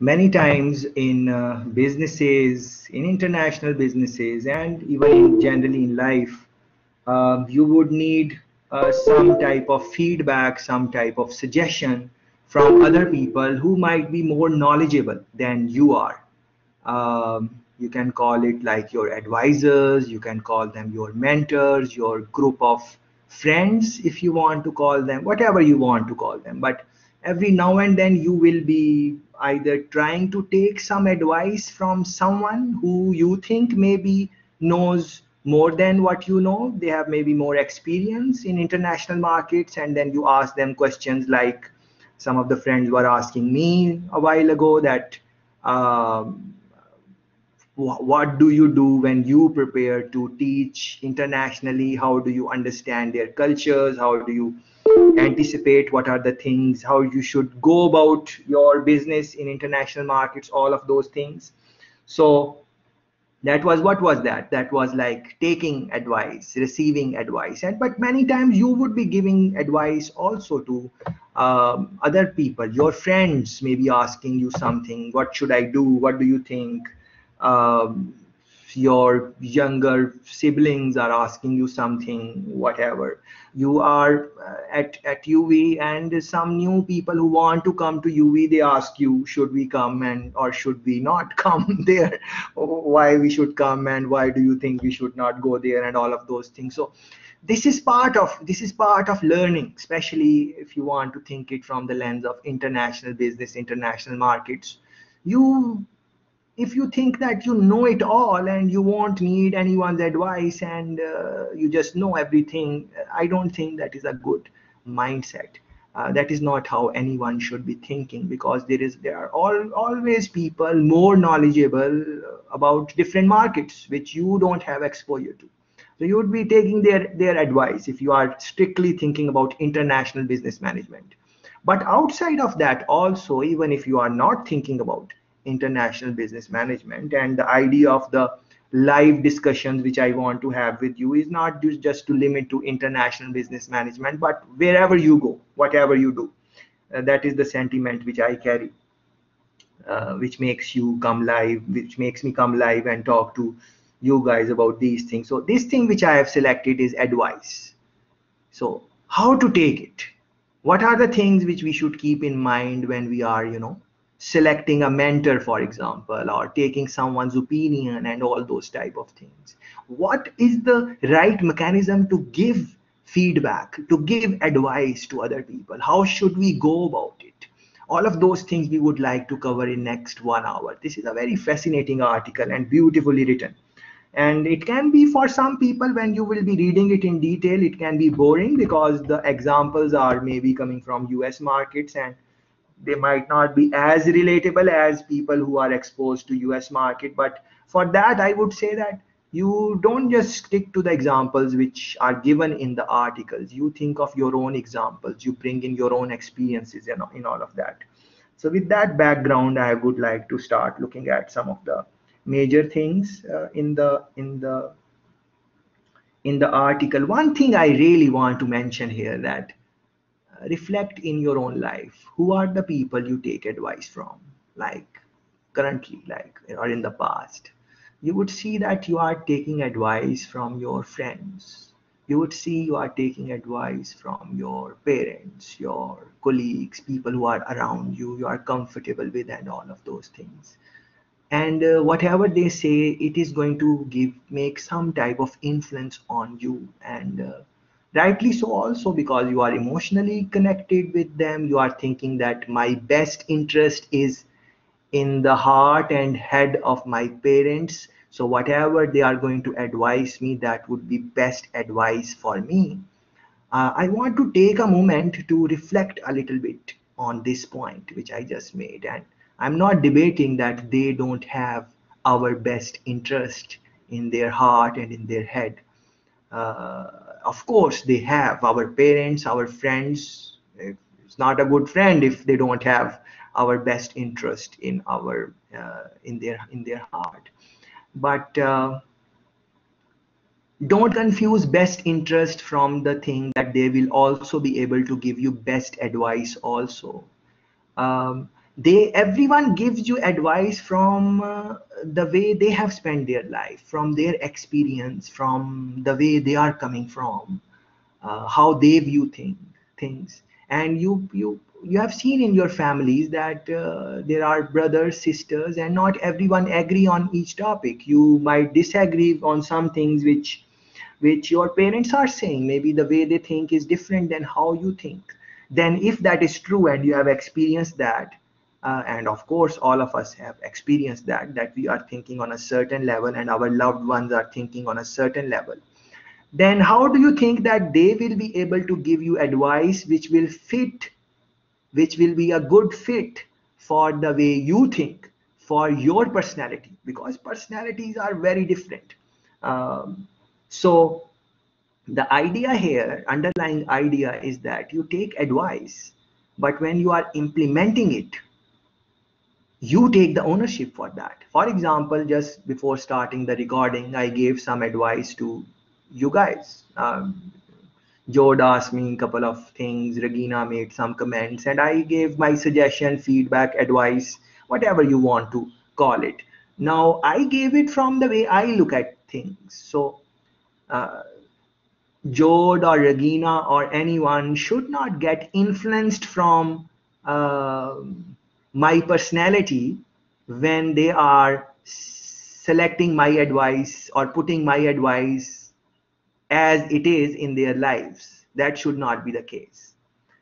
many times in uh, businesses, in international businesses, and even in generally in life, uh, you would need uh, some type of feedback, some type of suggestion from other people who might be more knowledgeable than you are. Um, you can call it like your advisors, you can call them your mentors, your group of friends, if you want to call them, whatever you want to call them. But every now and then you will be either trying to take some advice from someone who you think maybe knows more than what you know. They have maybe more experience in international markets and then you ask them questions like some of the friends were asking me a while ago that um, what do you do when you prepare to teach internationally? How do you understand their cultures? How do you anticipate what are the things how you should go about your business in international markets all of those things. So that was what was that? That was like taking advice receiving advice. And but many times you would be giving advice also to um, other people your friends may be asking you something what should i do? What do you think? Um, your younger siblings are asking you something whatever. You are uh, at at uv and some new people who want to come to uv they ask you should we come and or should we not come there? Why we should come and why do you think we should not go there? and all of those things. So this is part of this is part of learning especially if you want to think it from the lens of international business international markets. You if you think that you know it all and you won't need anyone's advice and uh, you just know everything i don't think that is a good mindset. Uh, that is not how anyone should be thinking because there is there are all, always people more knowledgeable about different markets which you don't have exposure to. So you would be taking their their advice if you are strictly thinking about international business management. But outside of that also even if you are not thinking about international business management. And the idea of the live discussions which i want to have with you is not just to limit to international business management but wherever you go whatever you do uh, that is the sentiment which i carry uh, which makes you come live which makes me come live and talk to you guys about these things. So this thing which i have selected is advice. So how to take it? What are the things which we should keep in mind when we are you know selecting a mentor for example or taking someone's opinion and all those type of things. What is the right mechanism to give feedback to give advice to other people? How should we go about it? All of those things we would like to cover in next one hour. This is a very fascinating article and beautifully written. And it can be for some people when you will be reading it in detail it can be boring because the examples are maybe coming from us markets and they might not be as relatable as people who are exposed to us market. But for that i would say that you don't just stick to the examples which are given in the articles. You think of your own examples. You bring in your own experiences in, in all of that. So with that background i would like to start looking at some of the major things uh, in the in the in the article. One thing i really want to mention here that reflect in your own life. Who are the people you take advice from? Like currently like or in the past? You would see that you are taking advice from your friends. You would see you are taking advice from your parents your colleagues people who are around you. You are comfortable with and all of those things. And uh, whatever they say it is going to give make some type of influence on you. And uh, rightly so also because you are emotionally connected with them. You are thinking that my best interest is in the heart and head of my parents. So whatever they are going to advise me that would be best advice for me. Uh, i want to take a moment to reflect a little bit on this point which i just made. And i'm not debating that they don't have our best interest in their heart and in their head. Uh, of course they have our parents our friends. It's not a good friend if they don't have our best interest in our uh, in their in their heart. But uh, don't confuse best interest from the thing that they will also be able to give you best advice also. Um, they everyone gives you advice from uh, the way they have spent their life from their experience from the way they are coming from uh, how they view thing, things. And you you you have seen in your families that uh, there are brothers sisters and not everyone agree on each topic. You might disagree on some things which which your parents are saying. Maybe the way they think is different than how you think. Then if that is true and you have experienced that uh, and of course all of us have experienced that that we are thinking on a certain level and our loved ones are thinking on a certain level. Then how do you think that they will be able to give you advice which will fit which will be a good fit for the way you think for your personality? Because personalities are very different. Um, so the idea here underlying idea is that you take advice but when you are implementing it you take the ownership for that. For example, just before starting the recording, I gave some advice to you guys. Um, Jode asked me a couple of things, Regina made some comments, and I gave my suggestion, feedback, advice, whatever you want to call it. Now, I gave it from the way I look at things. So, uh, Jode or Regina or anyone should not get influenced from uh, my personality when they are selecting my advice or putting my advice as it is in their lives. That should not be the case.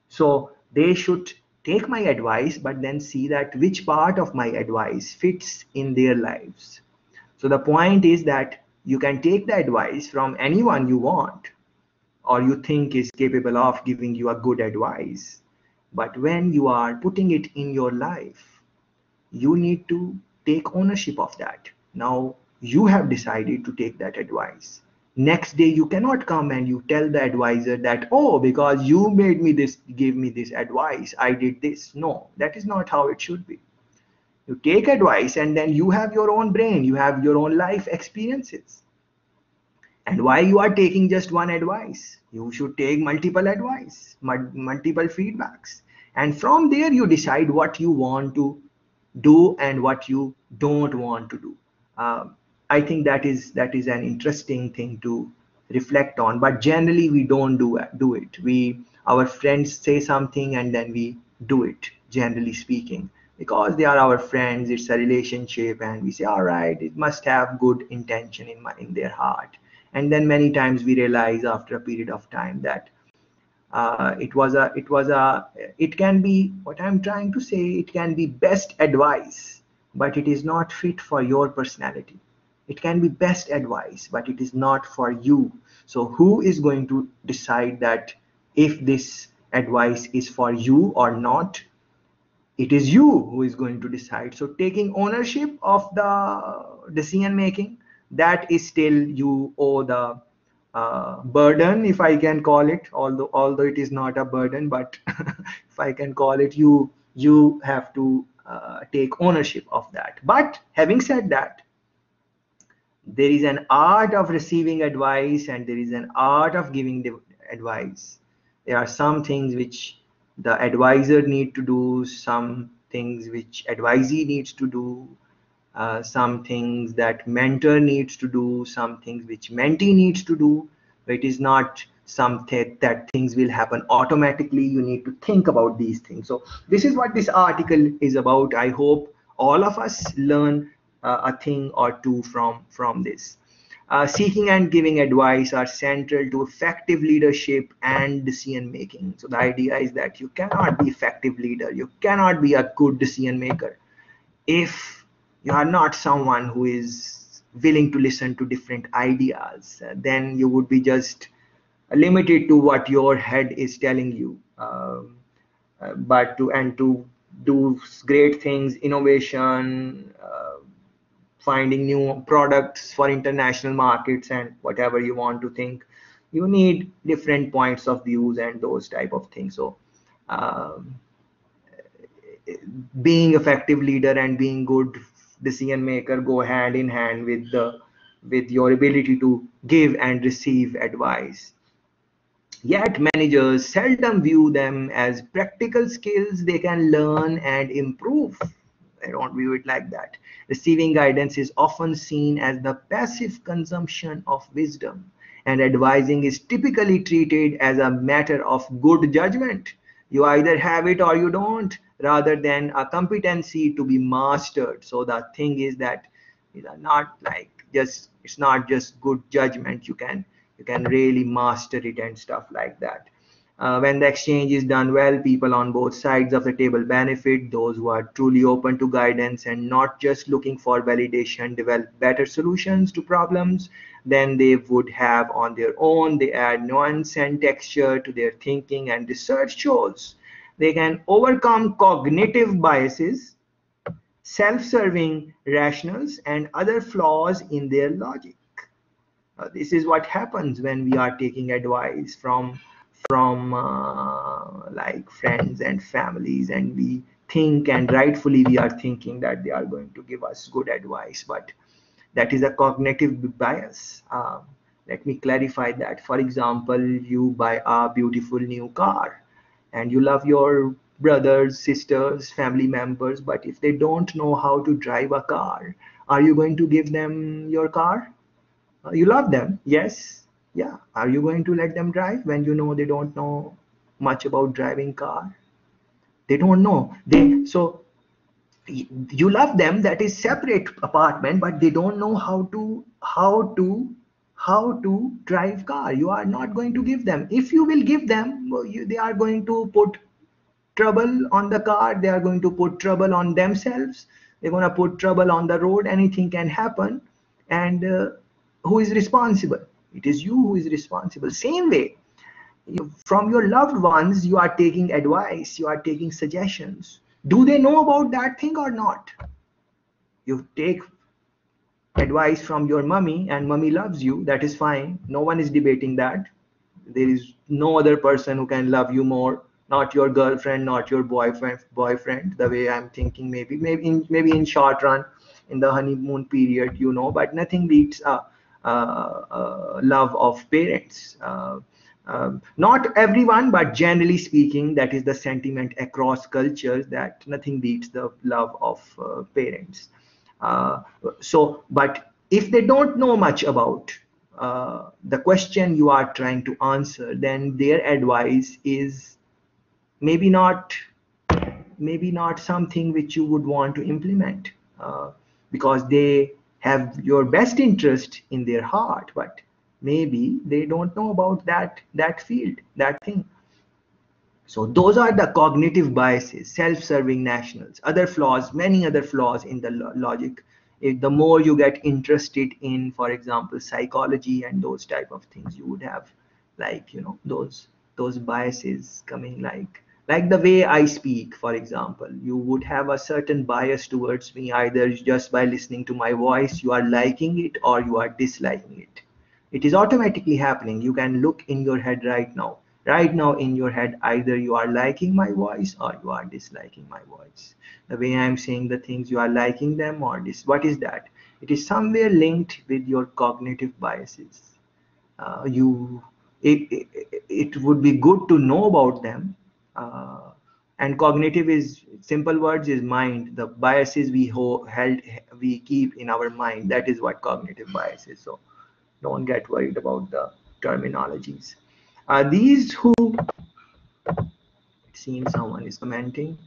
So they should take my advice, but then see that which part of my advice fits in their lives. So the point is that you can take the advice from anyone you want or you think is capable of giving you a good advice but when you are putting it in your life, you need to take ownership of that. Now you have decided to take that advice. Next day, you cannot come and you tell the advisor that, oh, because you made me this, give me this advice, I did this. No, that is not how it should be. You take advice and then you have your own brain, you have your own life experiences. And why you are taking just one advice? You should take multiple advice, multiple feedbacks and from there you decide what you want to do and what you don't want to do. Uh, i think that is that is an interesting thing to reflect on. But generally we don't do do it. We our friends say something and then we do it generally speaking. Because they are our friends it's a relationship and we say all right it must have good intention in my in their heart. And then many times we realize after a period of time that uh, it was a it was a it can be what i'm trying to say it can be best advice but it is not fit for your personality. It can be best advice but it is not for you. So who is going to decide that if this advice is for you or not? It is you who is going to decide. So taking ownership of the decision making that is still you owe the uh, burden if i can call it although although it is not a burden but if i can call it you you have to uh, take ownership of that. But having said that there is an art of receiving advice and there is an art of giving the advice. There are some things which the advisor need to do some things which advisee needs to do uh, some things that mentor needs to do, some things which mentee needs to do. It is not something that things will happen automatically. You need to think about these things. So this is what this article is about. I hope all of us learn uh, a thing or two from from this. Uh, seeking and giving advice are central to effective leadership and decision making. So the idea is that you cannot be effective leader. You cannot be a good decision maker if you are not someone who is willing to listen to different ideas then you would be just limited to what your head is telling you. Um, but to and to do great things innovation uh, finding new products for international markets and whatever you want to think you need different points of views and those type of things. So um, being effective leader and being good decision maker go hand in hand with the with your ability to give and receive advice Yet managers seldom view them as practical skills they can learn and improve. I don't view it like that. Receiving guidance is often seen as the passive consumption of wisdom, and advising is typically treated as a matter of good judgment. You either have it or you don't, rather than a competency to be mastered. So the thing is that it's not like just it's not just good judgment. You can you can really master it and stuff like that uh, when the exchange is done well people on both sides of the table benefit those who are truly open to guidance and not just looking for validation develop better solutions to problems than they would have on their own they add nuance and texture to their thinking and research shows they can overcome cognitive biases self-serving rationals and other flaws in their logic. Uh, this is what happens when we are taking advice from from uh, like friends and families and we think and rightfully we are thinking that they are going to give us good advice but that is a cognitive bias. Uh, let me clarify that. For example you buy a beautiful new car and you love your brothers sisters family members but if they don't know how to drive a car are you going to give them your car? Uh, you love them yes yeah. Are you going to let them drive when you know they don't know much about driving car? They don't know. They so you love them that is separate apartment but they don't know how to how to how to drive car. You are not going to give them. If you will give them you, they are going to put trouble on the car. They are going to put trouble on themselves. They're going to put trouble on the road. Anything can happen. And uh, who is responsible? It is you who is responsible. Same way you, from your loved ones you are taking advice. You are taking suggestions. Do they know about that thing or not? You take advice from your mummy and mummy loves you that is fine no one is debating that there is no other person who can love you more not your girlfriend not your boyfriend boyfriend the way i'm thinking maybe maybe in maybe in short run in the honeymoon period you know but nothing beats uh, uh, uh, love of parents. Uh, um, not everyone, but generally speaking, that is the sentiment across cultures that nothing beats the love of parents. So, but if they don't know much about uh, the question you are trying to answer, then their advice is maybe not maybe not something which you would want to implement uh, because they have your best interest in their heart but maybe they don't know about that that field that thing so those are the cognitive biases self-serving nationals other flaws many other flaws in the lo logic if the more you get interested in for example psychology and those type of things you would have like you know those those biases coming like like the way I speak, for example, you would have a certain bias towards me either just by listening to my voice, you are liking it or you are disliking it. It is automatically happening. You can look in your head right now. Right now in your head, either you are liking my voice or you are disliking my voice. The way I'm saying the things, you are liking them or this. What is that? It is somewhere linked with your cognitive biases. Uh, you, it, it, it would be good to know about them uh, and cognitive is simple words is mind the biases we hold held we keep in our mind that is what cognitive bias is so don't get worried about the terminologies uh, these who it seems someone is commenting?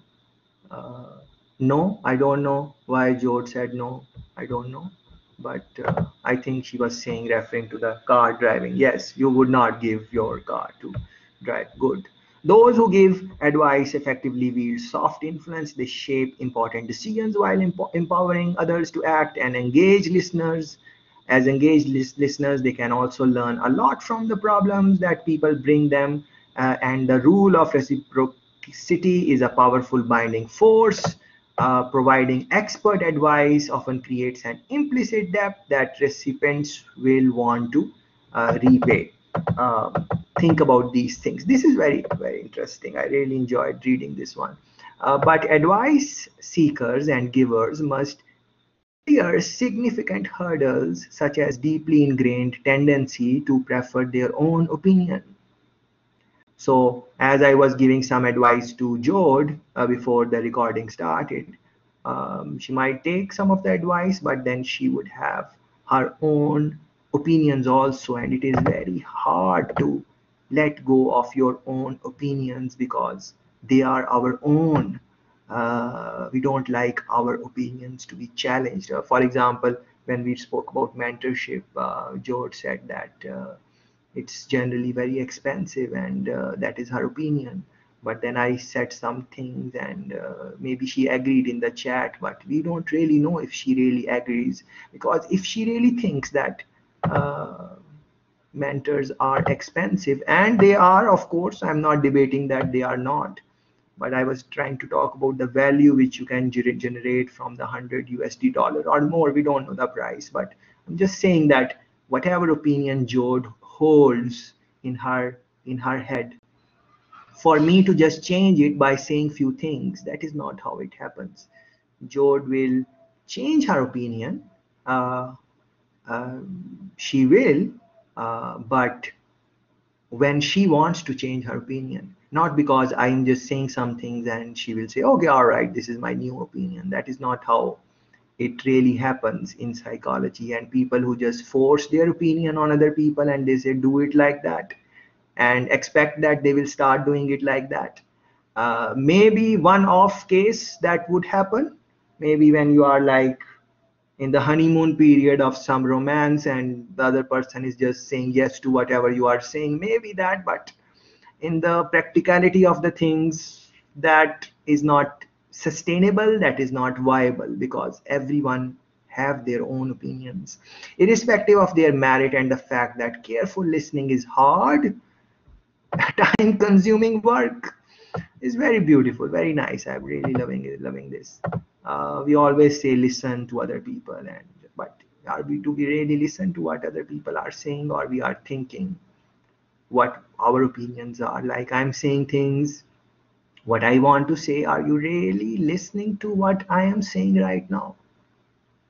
Uh, no i don't know why george said no. I don't know. But uh, i think she was saying referring to the car driving. Yes you would not give your car to drive good. Those who give advice effectively wield soft influence. They shape important decisions while empowering others to act and engage listeners. As engaged listeners, they can also learn a lot from the problems that people bring them. Uh, and the rule of reciprocity is a powerful binding force. Uh, providing expert advice often creates an implicit debt that recipients will want to uh, repay. Um, think about these things. This is very, very interesting. I really enjoyed reading this one. Uh, but advice seekers and givers must clear significant hurdles such as deeply ingrained tendency to prefer their own opinion. So as I was giving some advice to Jode uh, before the recording started, um, she might take some of the advice, but then she would have her own opinions also. And it is very hard to let go of your own opinions because they are our own. Uh, we don't like our opinions to be challenged. Uh, for example, when we spoke about mentorship, uh, George said that uh, it's generally very expensive and uh, that is her opinion but then i said some things and uh, maybe she agreed in the chat but we don't really know if she really agrees because if she really thinks that mentors are expensive and they are of course i'm not debating that they are not but i was trying to talk about the value which you can generate from the 100 usd dollar or more. We don't know the price but i'm just saying that whatever opinion jode holds in her in her head for me to just change it by saying few things that is not how it happens. Jode will change her opinion uh, uh, she will uh, but when she wants to change her opinion. Not because i'm just saying some things and she will say okay all right this is my new opinion. That is not how it really happens in psychology. And people who just force their opinion on other people and they say do it like that and expect that they will start doing it like that. Uh, maybe one off case that would happen. Maybe when you are like in the honeymoon period of some romance and the other person is just saying yes to whatever you are saying maybe that but in the practicality of the things that is not sustainable that is not viable because everyone have their own opinions. Irrespective of their merit and the fact that careful listening is hard time consuming work is very beautiful very nice. I'm really loving it loving this uh, we always say listen to other people and but are we do we really listen to what other people are saying or we are thinking what our opinions are like i'm saying things what I want to say. Are you really listening to what I am saying right now?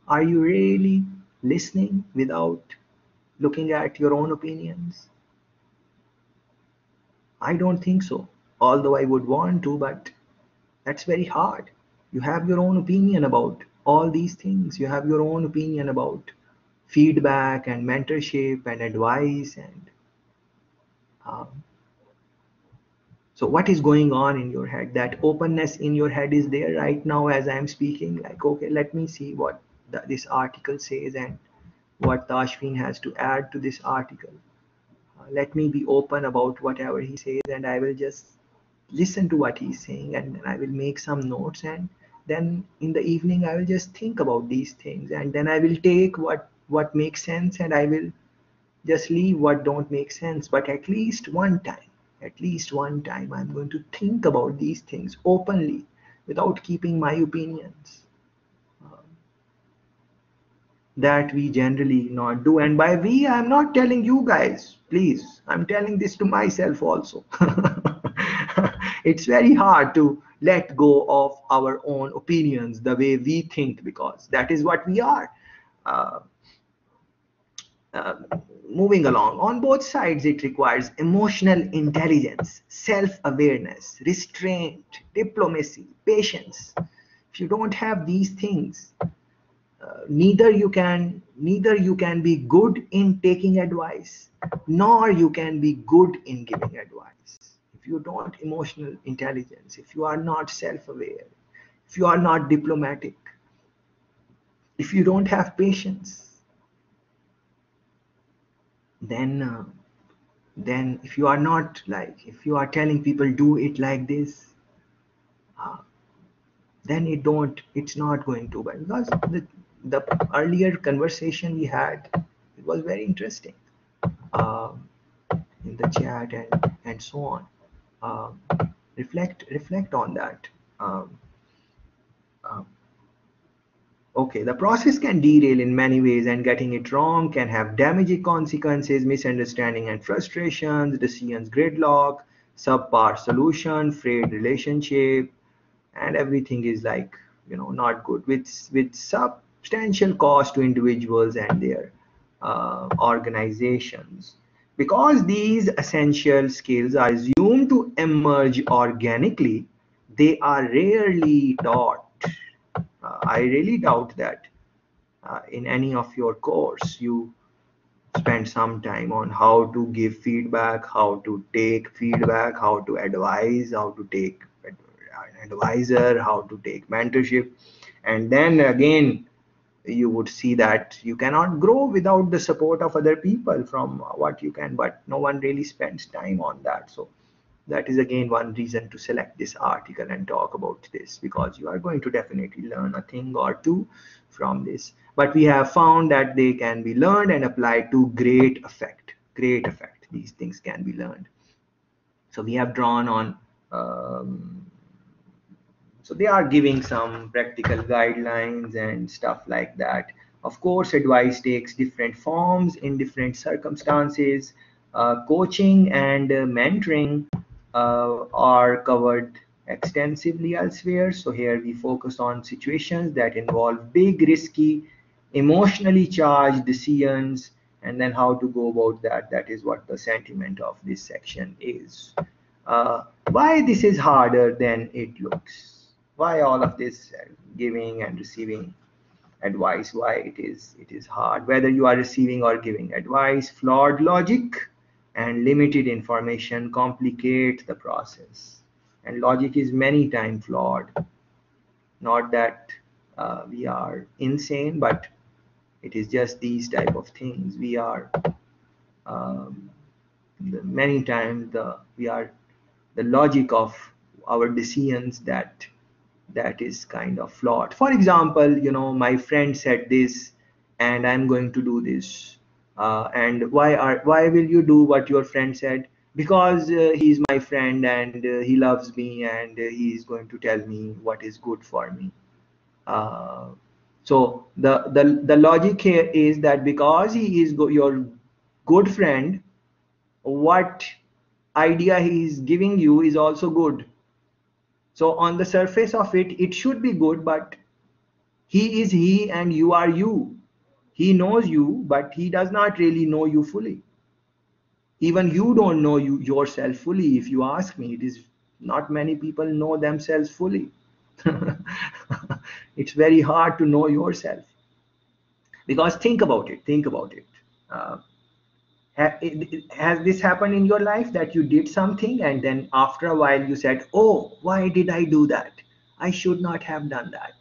Are you really listening without looking at your own opinions? I don't think so. Although I would want to, but that's very hard. You have your own opinion about all these things. You have your own opinion about feedback and mentorship and advice and um, so what is going on in your head? That openness in your head is there right now as i'm speaking. Like okay let me see what the, this article says and what Tashfeen has to add to this article. Uh, let me be open about whatever he says and i will just listen to what he's saying and i will make some notes and then in the evening i will just think about these things and then i will take what what makes sense and i will just leave what don't make sense. But at least one time at least one time i'm going to think about these things openly without keeping my opinions um, that we generally not do. And by we i'm not telling you guys please i'm telling this to myself also it's very hard to let go of our own opinions the way we think because that is what we are. Uh, uh, moving along on both sides it requires emotional intelligence self-awareness restraint diplomacy patience. If you don't have these things uh, neither you can neither you can be good in taking advice nor you can be good in giving advice if you don't emotional intelligence if you are not self-aware if you are not diplomatic if you don't have patience then uh, then if you are not like if you are telling people do it like this uh, then it don't it's not going to but because the, the earlier conversation we had it was very interesting uh, in the chat and and so on um, reflect reflect on that um, um Okay, the process can derail in many ways and getting it wrong can have damaging consequences, misunderstanding and frustrations, decisions gridlock, subpar solution, frayed relationship, and everything is like, you know, not good with, with substantial cost to individuals and their uh, organizations. Because these essential skills are assumed to emerge organically, they are rarely taught. Uh, I really doubt that uh, in any of your course you spend some time on how to give feedback, how to take feedback, how to advise, how to take an advisor, how to take mentorship. And then again, you would see that you cannot grow without the support of other people from what you can but no one really spends time on that. So that is again one reason to select this article and talk about this because you are going to definitely learn a thing or two from this. But we have found that they can be learned and applied to great effect. Great effect. These things can be learned. So we have drawn on um, so they are giving some practical guidelines and stuff like that. Of course, advice takes different forms in different circumstances. Uh, coaching and uh, mentoring uh, are covered extensively elsewhere. So here we focus on situations that involve big, risky, emotionally charged decisions, and then how to go about that. That is what the sentiment of this section is. Uh, why this is harder than it looks why all of this giving and receiving advice why it is it is hard. Whether you are receiving or giving advice flawed logic and limited information complicate the process. And logic is many times flawed. Not that uh, we are insane but it is just these type of things. We are um, many times the we are the logic of our decisions that that is kind of flawed. For example you know my friend said this and i'm going to do this. Uh, and why are why will you do what your friend said? Because uh, he's my friend and uh, he loves me and uh, he's going to tell me what is good for me. Uh, so the, the the logic here is that because he is go your good friend what idea he is giving you is also good so on the surface of it, it should be good, but he is he and you are you. He knows you, but he does not really know you fully. Even you don't know you yourself fully. If you ask me, it is not many people know themselves fully. it's very hard to know yourself. Because think about it, think about it. Uh, has this happened in your life that you did something and then after a while you said oh why did i do that? I should not have done that.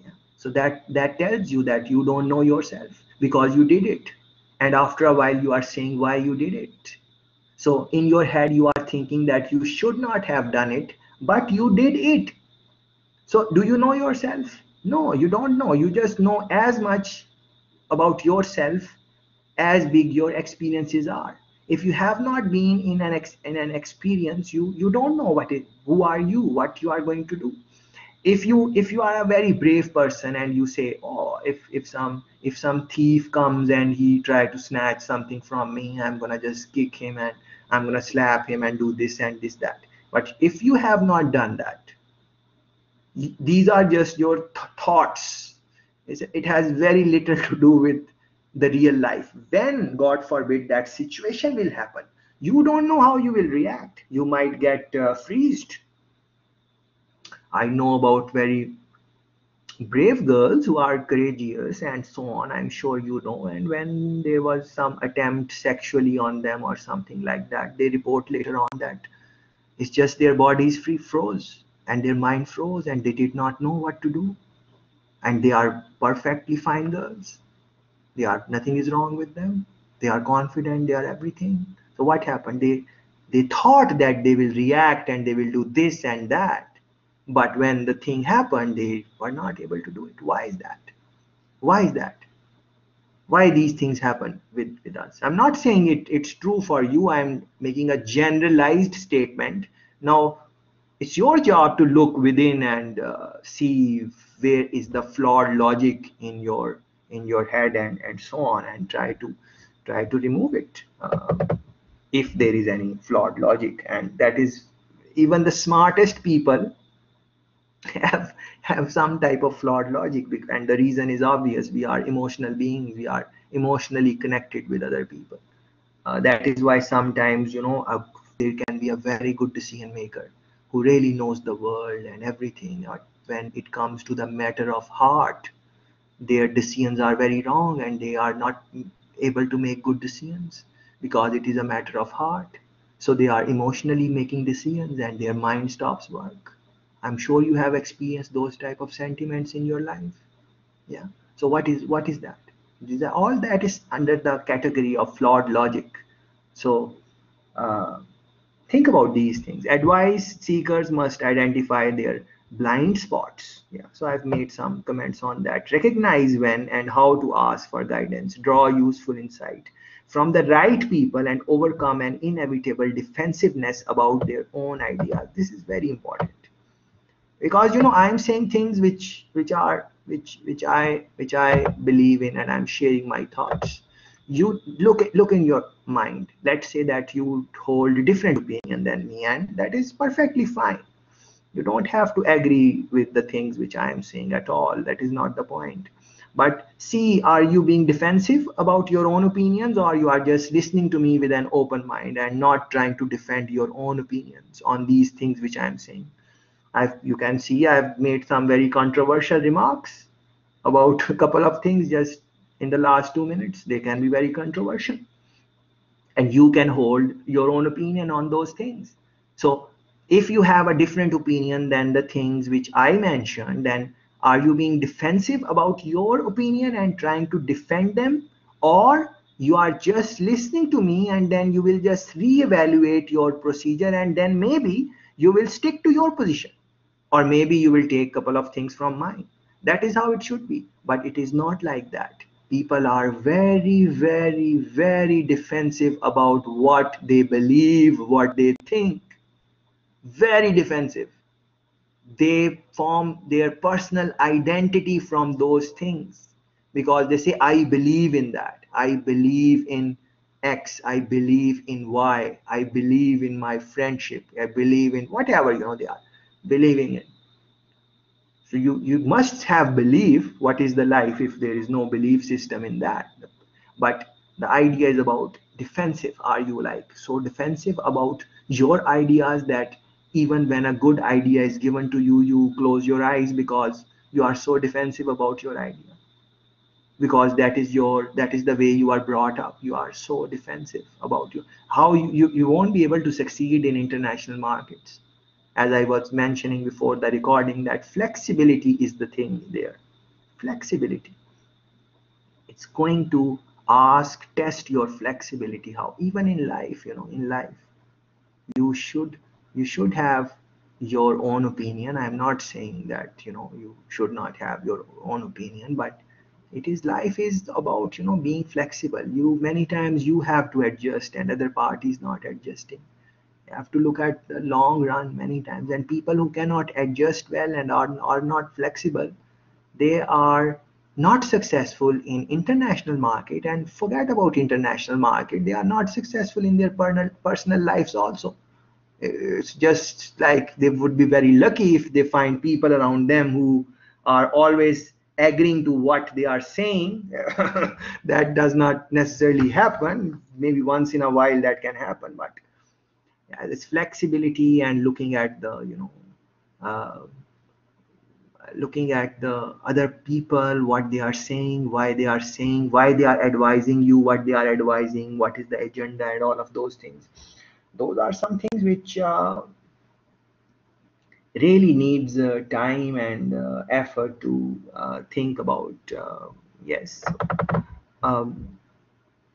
Yeah. so that that tells you that you don't know yourself because you did it and after a while you are saying why you did it. So in your head you are thinking that you should not have done it but you did it. So do you know yourself? No you don't know. You just know as much about yourself as big your experiences are. If you have not been in an ex, in an experience you you don't know what it who are you what you are going to do. If you if you are a very brave person and you say oh if if some if some thief comes and he try to snatch something from me i'm gonna just kick him and i'm gonna slap him and do this and this that. But if you have not done that these are just your th- thoughts. It has very little to do with the real life. When god forbid that situation will happen. You don't know how you will react. You might get uh, freezed. I know about very brave girls who are courageous and so on. I'm sure you know. And when there was some attempt sexually on them or something like that they report later on that it's just their bodies free froze and their mind froze and they did not know what to do. And they are perfectly fine girls they are nothing is wrong with them. They are confident they are everything. So what happened? They they thought that they will react and they will do this and that. But when the thing happened they were not able to do it. Why is that? Why is that? Why these things happen with, with us? I'm not saying it it's true for you. I'm making a generalized statement. Now it's your job to look within and uh, see where is the flawed logic in your in your head and and so on and try to try to remove it uh, if there is any flawed logic. And that is even the smartest people have have some type of flawed logic and the reason is obvious. We are emotional beings. We are emotionally connected with other people. Uh, that is why sometimes you know a, there can be a very good decision maker who really knows the world and everything when it comes to the matter of heart their decisions are very wrong and they are not able to make good decisions because it is a matter of heart. So they are emotionally making decisions and their mind stops work. I'm sure you have experienced those type of sentiments in your life. Yeah. So what is what is that? These are, all that is under the category of flawed logic. So uh, think about these things. Advice seekers must identify their blind spots. Yeah so i've made some comments on that. Recognize when and how to ask for guidance. Draw useful insight from the right people and overcome an inevitable defensiveness about their own idea. This is very important. Because you know i'm saying things which which are which which i which i believe in and i'm sharing my thoughts. You look look in your mind. Let's say that you hold a different opinion than me and that is perfectly fine you don't have to agree with the things which i am saying at all that is not the point but see are you being defensive about your own opinions or you are just listening to me with an open mind and not trying to defend your own opinions on these things which i am saying I've, you can see I've made some very controversial remarks about a couple of things just in the last two minutes. They can be very controversial. And you can hold your own opinion on those things. So if you have a different opinion than the things which I mentioned, then are you being defensive about your opinion and trying to defend them? Or you are just listening to me and then you will just reevaluate your procedure and then maybe you will stick to your position. Or maybe you will take a couple of things from mine. That is how it should be. But it is not like that. People are very very very defensive about what they believe what they think very defensive. They form their personal identity from those things because they say i believe in that. I believe in x. I believe in y. I believe in my friendship. I believe in whatever you know they are believing in. So you you must have belief what is the life if there is no belief system in that. But the idea is about defensive. Are you like so defensive about your ideas that even when a good idea is given to you you close your eyes because you are so defensive about your idea. Because that is your that is the way you are brought up. You are so defensive about you how you, you, you won't be able to succeed in international markets. As i was mentioning before the recording that flexibility is the thing there. Flexibility. It's going to ask test your flexibility. How even in life you know in life you should you should have your own opinion. I'm not saying that you know you should not have your own opinion but it is life is about you know being flexible. You many times you have to adjust and other parties not adjusting. You have to look at the long run many times. And people who cannot adjust well and are, are not flexible they are not successful in international market. And forget about international market. They are not successful in their personal personal lives also it's just like they would be very lucky if they find people around them who are always agreeing to what they are saying. That does not necessarily happen. Maybe once in a while that can happen but yeah, this flexibility and looking at the you know uh, looking at the other people what they are saying why they are saying why they are advising you what they are advising what is the agenda and all of those things those are some things which uh, really needs uh, time and uh, effort to uh, think about uh, yes. Um,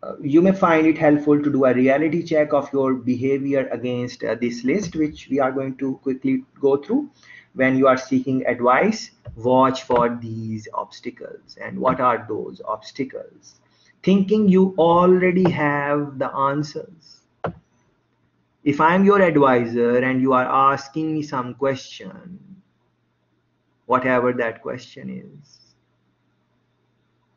uh, you may find it helpful to do a reality check of your behavior against this list which we are going to quickly go through when you are seeking advice. Watch for these obstacles. And what are those obstacles? Thinking you already have the answers if i'm your advisor and you are asking me some question whatever that question is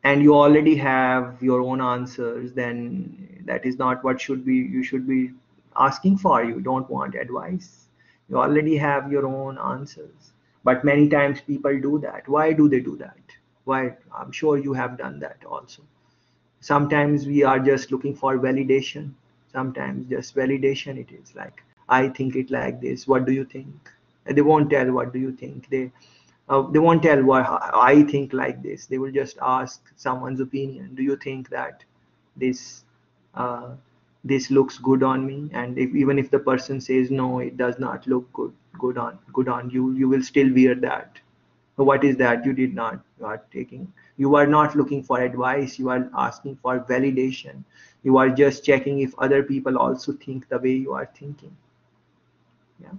and you already have your own answers then that is not what should be you should be asking for. You don't want advice. You already have your own answers. But many times people do that. Why do they do that? Why? I'm sure you have done that also. Sometimes we are just looking for validation sometimes just validation it is like i think it like this what do you think? And they won't tell what do you think. They uh, they won't tell what i think like this. They will just ask someone's opinion. Do you think that this uh, this looks good on me? And if even if the person says no it does not look good good on good on you you will still wear that. What is that you did not you are taking you are not looking for advice. You are asking for validation. You are just checking if other people also think the way you are thinking. Yeah.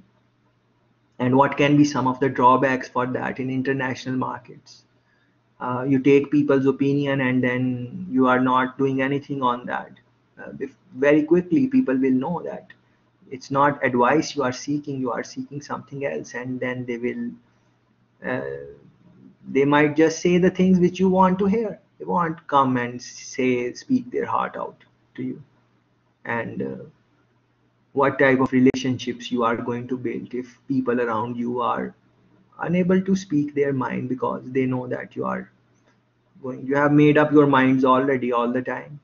And what can be some of the drawbacks for that in international markets? Uh, you take people's opinion and then you are not doing anything on that. Uh, very quickly people will know that. It's not advice you are seeking. You are seeking something else and then they will uh, they might just say the things which you want to hear. They won't come and say speak their heart out to you. And uh, what type of relationships you are going to build if people around you are unable to speak their mind because they know that you are going you have made up your minds already all the time.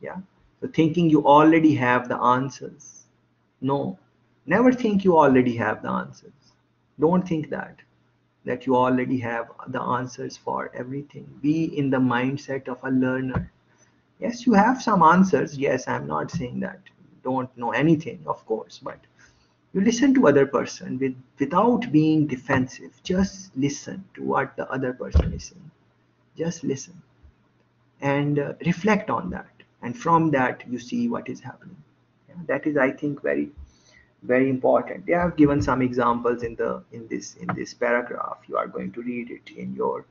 Yeah? So thinking you already have the answers. No. Never think you already have the answers. Don't think that that you already have the answers for everything. Be in the mindset of a learner. Yes you have some answers. Yes i'm not saying that. Don't know anything of course but you listen to other person with without being defensive. Just listen to what the other person is saying. Just listen and uh, reflect on that. And from that you see what is happening. Yeah, that is i think very very important. They have given some examples in the in this in this paragraph. You are going to read it in your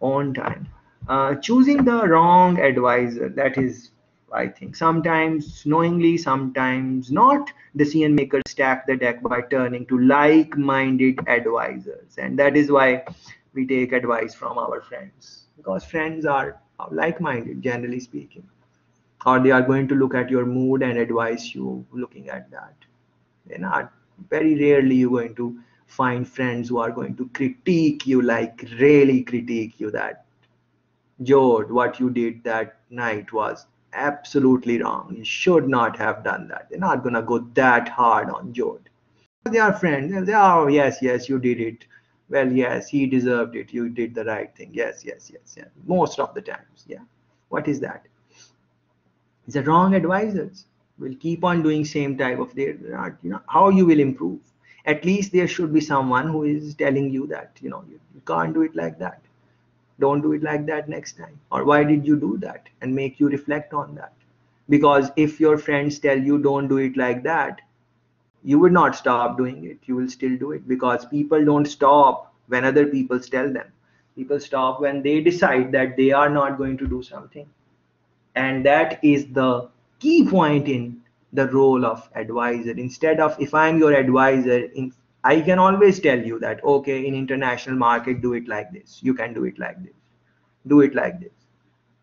own time. Uh, choosing the wrong advisor that is I think sometimes knowingly, sometimes not. The Decision makers stack the deck by turning to like-minded advisors, and that is why we take advice from our friends. Because friends are like-minded, generally speaking, or they are going to look at your mood and advise you looking at that. They're not. Very rarely you're going to find friends who are going to critique you, like really critique you that, George, what you did that night was absolutely wrong. You should not have done that. They're not gonna go that hard on Jode. They are friends. They are, "Oh yes, yes, you did it. Well, yes, he deserved it. You did the right thing. Yes, yes, yes, yes. Most of the times, yeah. What is that? It's the wrong advisors. Will keep on doing same type of their, you know, how you will improve. At least there should be someone who is telling you that, you know, you, you can't do it like that. Don't do it like that next time. Or why did you do that? And make you reflect on that. Because if your friends tell you don't do it like that you would not stop doing it. You will still do it. Because people don't stop when other people tell them. People stop when they decide that they are not going to do something. And that is the key point in the role of advisor instead of if i'm your advisor in I can always tell you that, okay, in international market, do it like this. You can do it like this. Do it like this.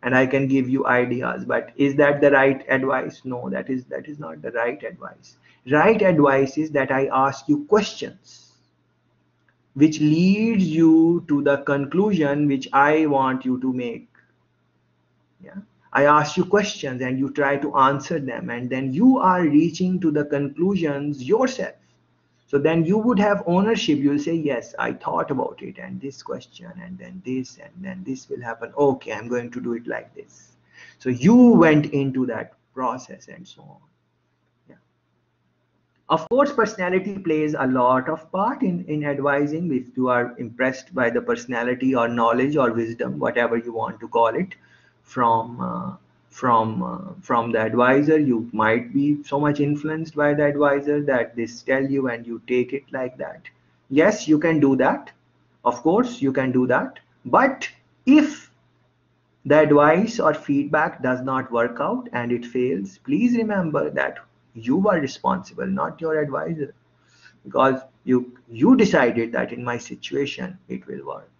And I can give you ideas. But is that the right advice? No, that is that is not the right advice. Right advice is that I ask you questions which leads you to the conclusion which I want you to make. Yeah. I ask you questions and you try to answer them, and then you are reaching to the conclusions yourself. So then you would have ownership. You'll say yes i thought about it and this question and then this and then this will happen. Okay i'm going to do it like this. So you went into that process and so on. Of course personality plays a lot of part in in advising. If you are impressed by the personality or knowledge or wisdom whatever you want to call it from uh, from uh, from the advisor. You might be so much influenced by the advisor that this tell you and you take it like that. Yes you can do that. Of course you can do that. But if the advice or feedback does not work out and it fails please remember that you are responsible not your advisor. Because you you decided that in my situation it will work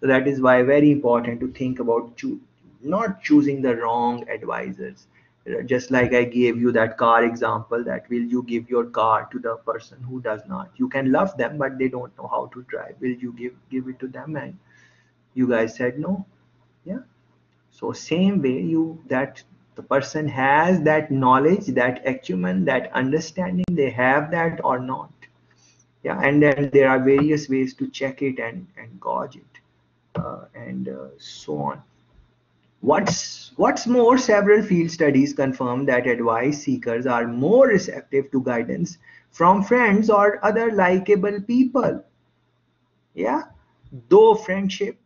so that is why very important to think about not choosing the wrong advisors. Just like i gave you that car example that will you give your car to the person who does not? You can love them but they don't know how to drive. Will you give give it to them? And you guys said no. Yeah. So same way you that the person has that knowledge that acumen that understanding they have that or not. Yeah. And then there are various ways to check it and and gauge it and uh, so on. What's what's more several field studies confirm that advice seekers are more receptive to guidance from friends or other likable people. Yeah? Though friendships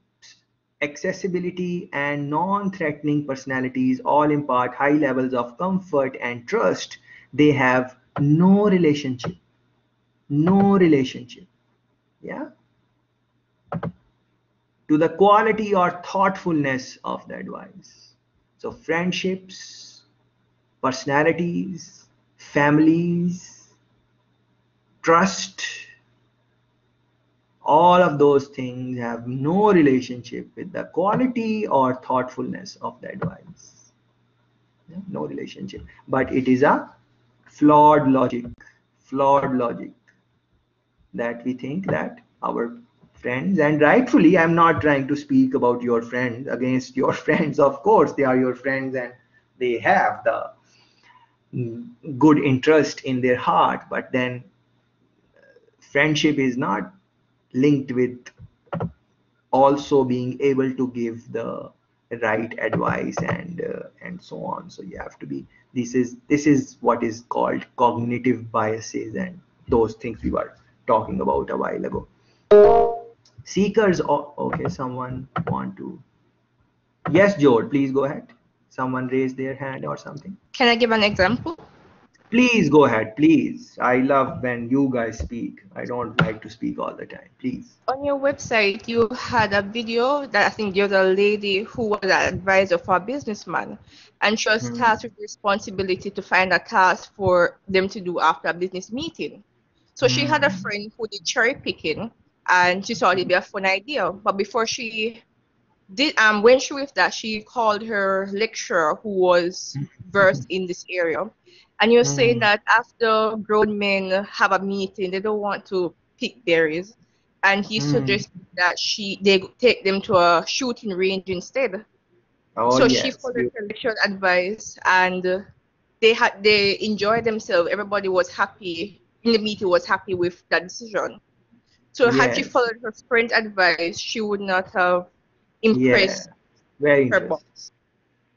accessibility and non-threatening personalities all impart high levels of comfort and trust they have no relationship. No relationship. Yeah to the quality or thoughtfulness of the advice. So friendships personalities families trust all of those things have no relationship with the quality or thoughtfulness of the advice. No relationship. But it is a flawed logic flawed logic that we think that our friends and rightfully i'm not trying to speak about your friends against your friends of course they are your friends and they have the good interest in their heart but then friendship is not linked with also being able to give the right advice and uh, and so on. So you have to be this is this is what is called cognitive biases and those things we were talking about a while ago seekers oh, okay someone want to yes joel please go ahead someone raise their hand or something can i give an example please go ahead please i love when you guys speak i don't like to speak all the time please on your website you had a video that i think was a lady who was an advisor for a businessman and she was mm-hmm. tasked with responsibility to find a task for them to do after a business meeting so mm-hmm. she had a mm. friend who did cherry picking and she thought it'd be a fun idea but before she did um when she was that she called her lecturer who was versed in this area and you're mm. saying that after grown men have a meeting, they don't want to pick berries. And he mm. suggested that she they take them to a shooting range instead. Oh, so yes. she followed her lecture advice and they had they enjoyed themselves. Everybody was happy in the meeting was happy with that decision. So yes. had she followed her friend's advice, she would not have impressed yeah. Very her boss.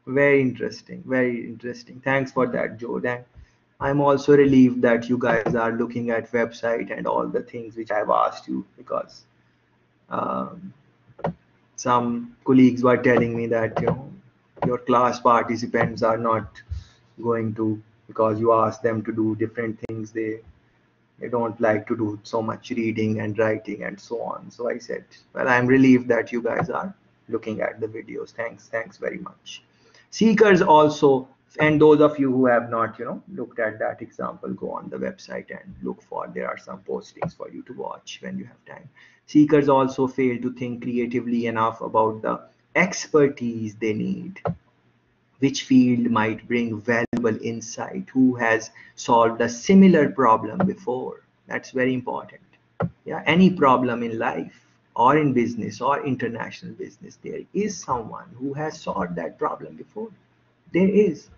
Very interesting. Very interesting. Thanks for that joe and i'm also relieved that you guys are looking at website and all the things which i've asked you because um, some colleagues were telling me that you know your class participants are not going to because you ask them to do different things. They they don't like to do so much reading and writing and so on. So i said well i'm relieved that you guys are looking at the videos. Thanks thanks very much. Seekers also and those of you who have not you know looked at that example go on the website and look for there are some postings for you to watch when you have time. Seekers also fail to think creatively enough about the expertise they need which field might bring valuable insight who has solved a similar problem before that's very important yeah any problem in life or in business or international business, there is someone who has solved that problem before. There is.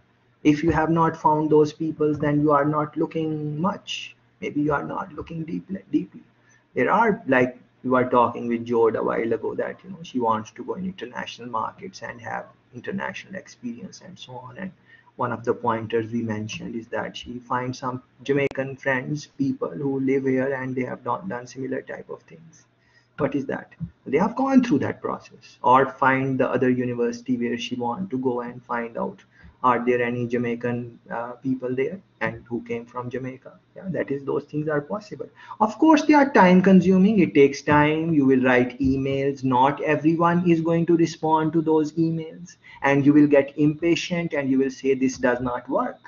If you have not found those people, then you are not looking much. Maybe you are not looking deeply. deeply. There are, like we were talking with Jode a while ago, that you know she wants to go in international markets and have international experience and so on. And one of the pointers we mentioned is that she finds some Jamaican friends, people who live here, and they have not done similar type of things what is that they have gone through that process or find the other university where she want to go and find out are there any jamaican uh, people there? And who came from jamaica? Yeah that is those things are possible. Of course they are time consuming. It takes time. You will write emails. Not everyone is going to respond to those emails. And you will get impatient and you will say this does not work.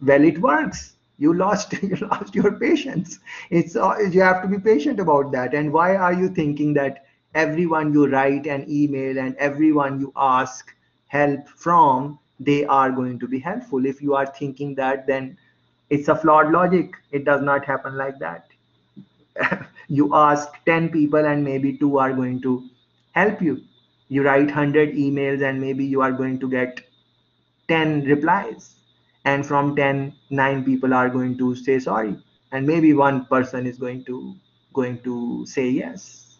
Well it works. You lost you lost your patience. It's uh, you have to be patient about that. And why are you thinking that everyone you write an email and everyone you ask help from they are going to be helpful. If you are thinking that then it's a flawed logic. It does not happen like that. You ask 10 people and maybe two are going to help you. You write 100 emails and maybe you are going to get 10 replies. And from 10 9 people are going to say sorry. And maybe one person is going to going to say yes.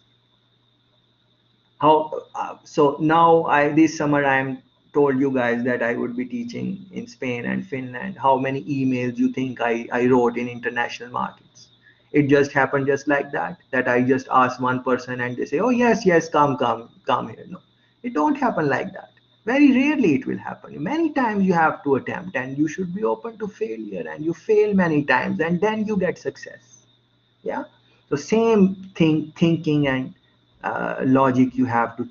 How uh, so now i this summer i am told you guys that i would be teaching in spain and finland how many emails you think i i wrote in international markets. It just happened just like that that i just asked one person and they say oh yes yes come come come here. No it don't happen like that. Very rarely it will happen. Many times you have to attempt and you should be open to failure and you fail many times and then you get success. Yeah? So same thing thinking and uh, logic you have to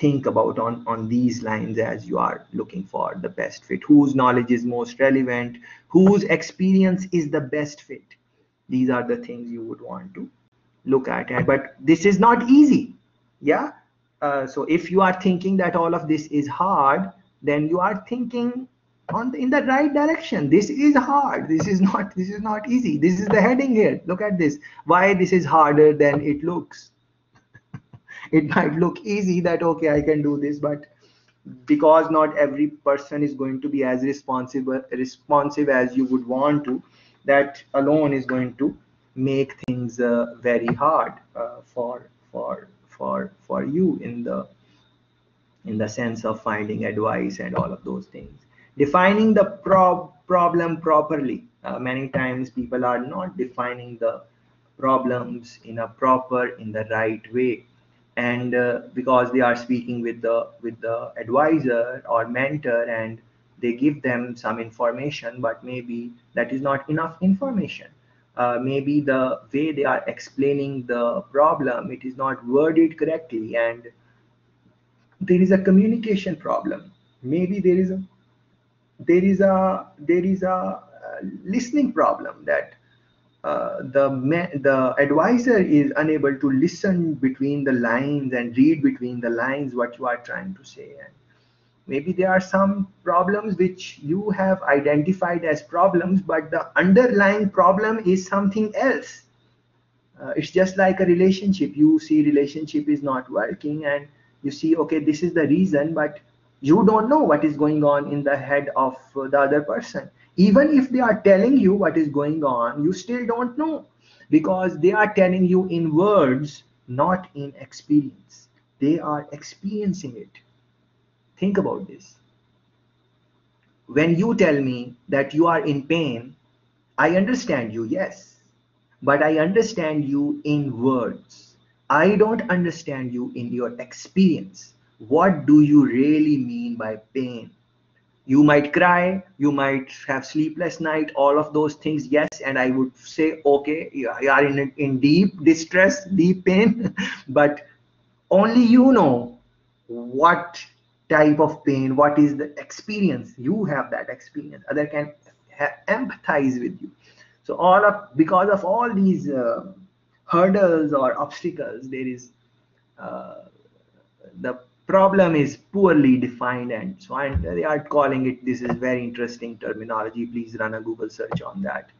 think about on on these lines as you are looking for the best fit. Whose knowledge is most relevant? Whose experience is the best fit? These are the things you would want to look at. But this is not easy. Yeah? Uh, so if you are thinking that all of this is hard then you are thinking on the, in the right direction. This is hard. This is not this is not easy. This is the heading here. Look at this. Why this is harder than it looks it might look easy that okay i can do this but because not every person is going to be as responsive responsive as you would want to that alone is going to make things uh, very hard uh, for for for for you in the in the sense of finding advice and all of those things. Defining the pro- problem properly. Uh, many times people are not defining the problems in a proper in the right way and uh, because they are speaking with the with the advisor or mentor and they give them some information but maybe that is not enough information. Uh, maybe the way they are explaining the problem it is not worded correctly and there is a communication problem. Maybe there is a there is a there is a uh, listening problem that uh, the the advisor is unable to listen between the lines and read between the lines what you are trying to say. And maybe there are some problems which you have identified as problems but the underlying problem is something else. Uh, it's just like a relationship. You see relationship is not working and you see okay this is the reason but you don't know what is going on in the head of the other person even if they are telling you what is going on you still don't know because they are telling you in words not in experience they are experiencing it Think about this. When you tell me that you are in pain, I understand you, yes, but I understand you in words. I don't understand you in your experience. What do you really mean by pain? You might cry, you might have sleepless night, all of those things, yes, and I would say, okay, you are in, in deep distress, deep pain, but only you know what type of pain what is the experience. You have that experience. Other can empathize with you. So all of because of all these uh, hurdles or obstacles there is uh, the problem is poorly defined and so and they are calling it this is very interesting terminology. Please run a google search on that.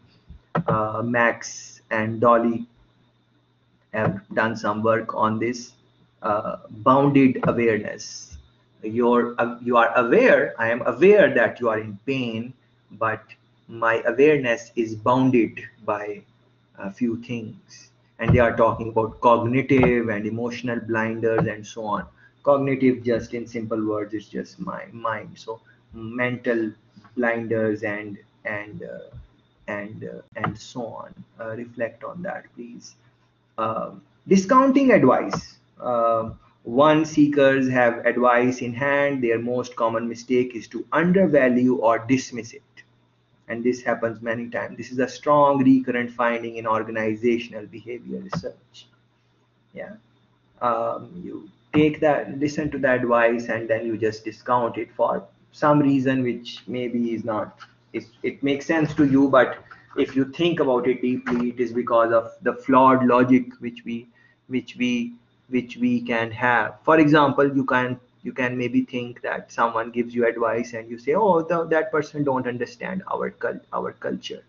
Uh, max and dolly have done some work on this. Uh, bounded awareness. You're uh, you are aware i am aware that you are in pain but my awareness is bounded by a few things. And they are talking about cognitive and emotional blinders and so on cognitive just in simple words is just my mind so mental blinders and and uh, and uh, and so on uh, reflect on that please um, discounting advice um, one seekers have advice in hand, their most common mistake is to undervalue or dismiss it. And this happens many times. This is a strong recurrent finding in organizational behavior research. Yeah. Um, you take that, listen to the advice, and then you just discount it for some reason which maybe is not, it, it makes sense to you, but if you think about it deeply, it is because of the flawed logic which we which we which we can have. For example you can you can maybe think that someone gives you advice and you say oh the, that person don't understand our our culture.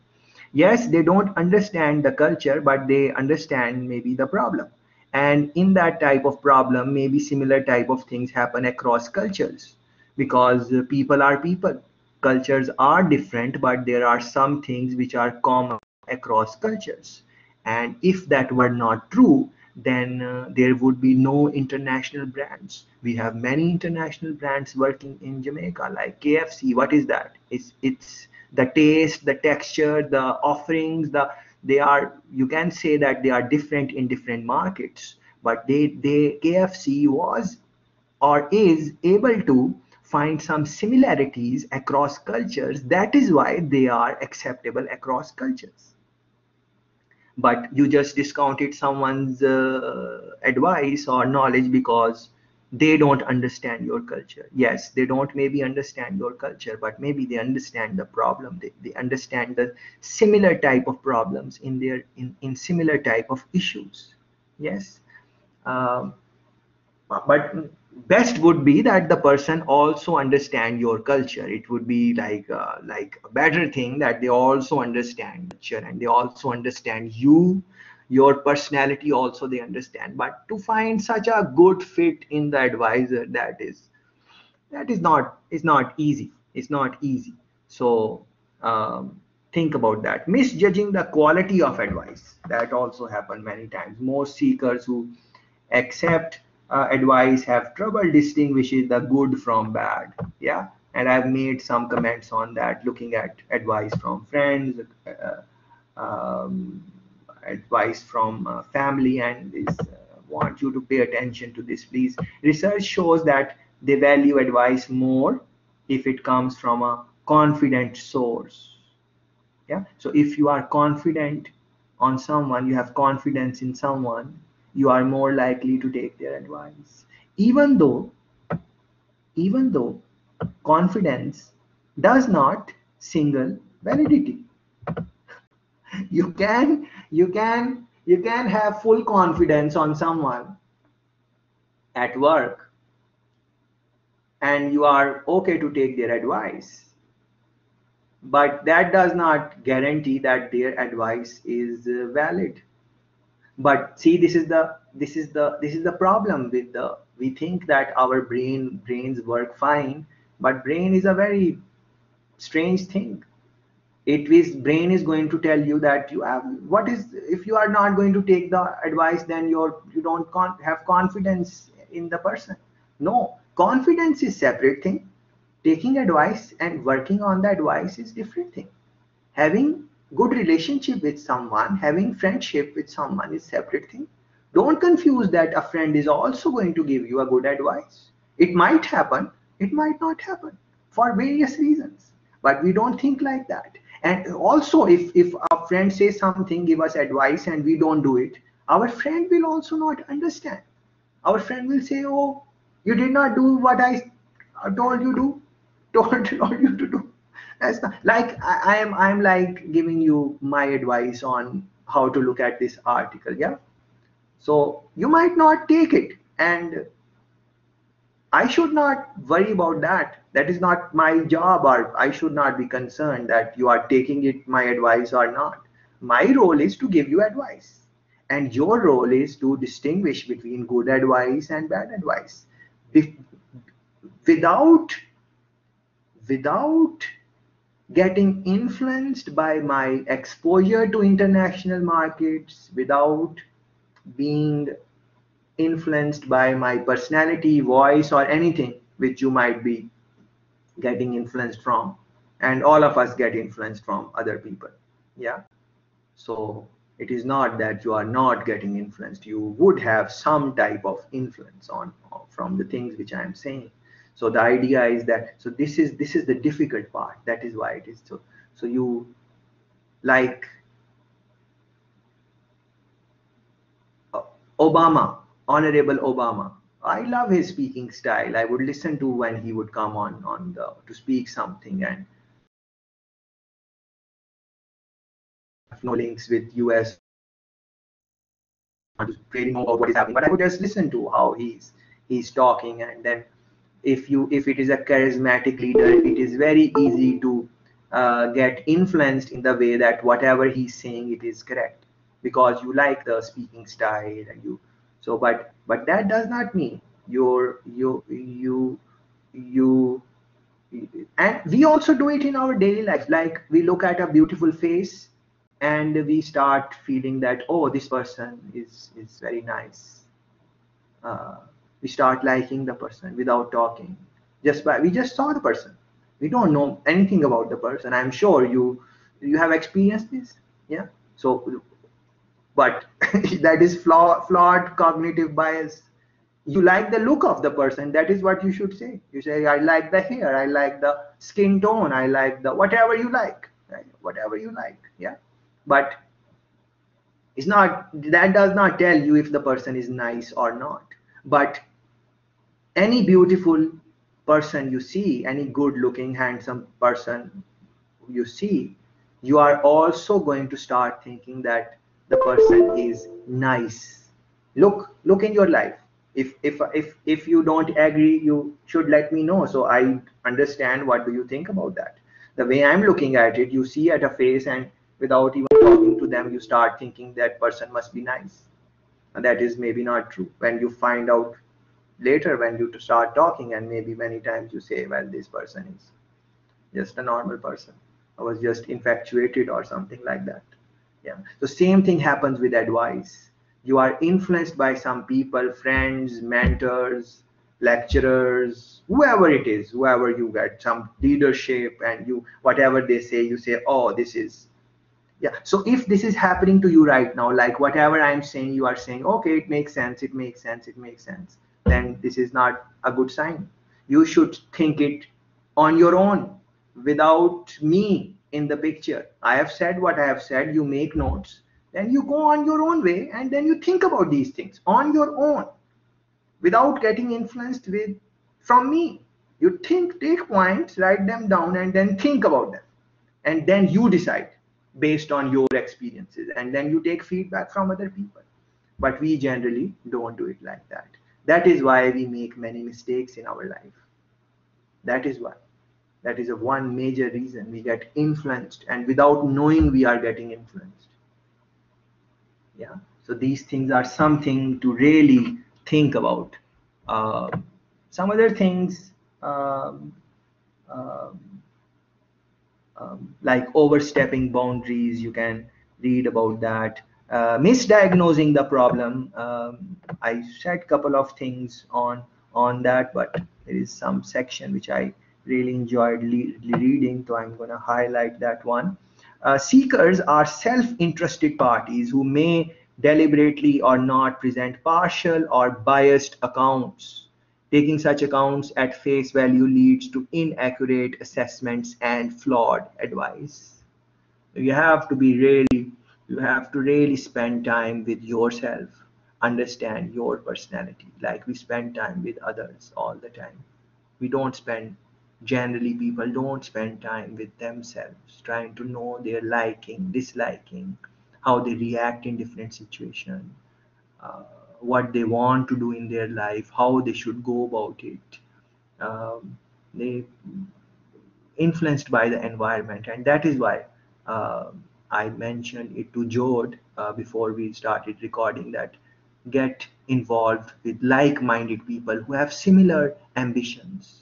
Yes they don't understand the culture but they understand maybe the problem and in that type of problem maybe similar type of things happen across cultures because people are people. Cultures are different but there are some things which are common across cultures. And if that were not true then uh, there would be no international brands. We have many international brands working in jamaica like kfc what is that? It's it's the taste the texture the offerings the they are you can say that they are different in different markets but they they kfc was or is able to find some similarities across cultures. That is why they are acceptable across cultures. But you just discounted someone's uh, advice or knowledge because they don't understand your culture. Yes they don't maybe understand your culture but maybe they understand the problem. They, they understand the similar type of problems in their in, in similar type of issues. Yes? Um, but best would be that the person also understand your culture. It would be like uh, like a better thing that they also understand culture and they also understand you your personality also they understand. But to find such a good fit in the advisor that is that is not is not easy. It's not easy. So um, think about that. Misjudging the quality of advice. That also happen many times. Most seekers who accept uh, advice have trouble distinguishing the good from bad. Yeah? And i've made some comments on that looking at advice from friends uh, um, advice from uh, family and this uh, want you to pay attention to this please. Research shows that they value advice more if it comes from a confident source. Yeah? So if you are confident on someone you have confidence in someone you are more likely to take their advice. Even though even though confidence does not single validity you can you can you can have full confidence on someone at work and you are okay to take their advice. But that does not guarantee that their advice is uh, valid. But see this is the this is the this is the problem with the we think that our brain brains work fine but brain is a very strange thing it is brain is going to tell you that you have what is if you are not going to take the advice then you're you don't con- have confidence in the person. No confidence is separate thing. Taking advice and working on the advice is different thing. Having good relationship with someone having friendship with someone is separate thing. Don't confuse that a friend is also going to give you a good advice. It might happen it might not happen for various reasons but we don't think like that and also if if a friend says something give us advice and we don't do it our friend will also not understand. Our friend will say oh you did not do what i told you to told, told you to do. That's not like I, I am i'm like giving you my advice on how to look at this article yeah? So you might not take it. And i should not worry about that. That is not my job or i should not be concerned that you are taking it my advice or not. My role is to give you advice. And your role is to distinguish between good advice and bad advice. Without without getting influenced by my exposure to international markets without being influenced by my personality voice or anything which you might be getting influenced from. And all of us get influenced from other people. Yeah? So it is not that you are not getting influenced. You would have some type of influence on from the things which i am saying. So the idea is that so this is this is the difficult part. That is why it is so. So you like uh, obama honorable obama i love his speaking style. I would listen to when he would come on on the to speak something and no links with us trading about what is happening but i would just listen to how he's he's talking. And then if you if it is a charismatic leader it is very easy to uh, get influenced in the way that whatever he's saying it is correct. Because you like the speaking style and you so but but that does not mean you're you you you and we also do it in our daily life like we look at a beautiful face and we start feeling that oh this person is is very nice. Uh, we start liking the person without talking. Just by we just saw the person. We don't know anything about the person. I'm sure you you have experienced this. Yeah? So but that is flaw, flawed cognitive bias. You like the look of the person that is what you should say. You say i like the hair i like the skin tone i like the whatever you like right? whatever you like yeah? But it's not that does not tell you if the person is nice or not. But any beautiful person you see any good looking handsome person you see you are also going to start thinking that the person is nice. Look look in your life. If if if if you don't agree you should let me know so i understand what do you think about that. The way i'm looking at it you see at a face and without even talking to them you start thinking that person must be nice. And that is maybe not true. When you find out later when you start talking and maybe many times you say well this person is just a normal person. I was just infatuated or something like that yeah. The same thing happens with advice. You are influenced by some people friends mentors lecturers whoever it is whoever you get some leadership and you whatever they say you say oh this is yeah. So if this is happening to you right now like whatever i'm saying you are saying okay it makes sense it makes sense it makes sense then this is not a good sign. You should think it on your own without me in the picture. I have said what i have said you make notes then you go on your own way and then you think about these things on your own without getting influenced with from me. You think take points write them down and then think about them. And then you decide based on your experiences and then you take feedback from other people. But we generally don't do it like that. That is why we make many mistakes in our life. That is why that is a one major reason we get influenced and without knowing we are getting influenced. Yeah. So these things are something to really think about. Uh, some other things um, um, um, like overstepping boundaries you can read about that. Uh, misdiagnosing the problem. Um, i said couple of things on on that but there is some section which i really enjoyed reading so i'm going to highlight that one uh, seekers are self-interested parties who may deliberately or not present partial or biased accounts. Taking such accounts at face value leads to inaccurate assessments and flawed advice. You have to be really, you have to really spend time with yourself, understand your personality. Like we spend time with others all the time. We don't spend generally people don't spend time with themselves trying to know their liking disliking how they react in different situations uh, what they want to do in their life how they should go about it. Um, they influenced by the environment and that is why uh, i mentioned it to jode uh, before we started recording that get involved with like-minded people who have similar ambitions.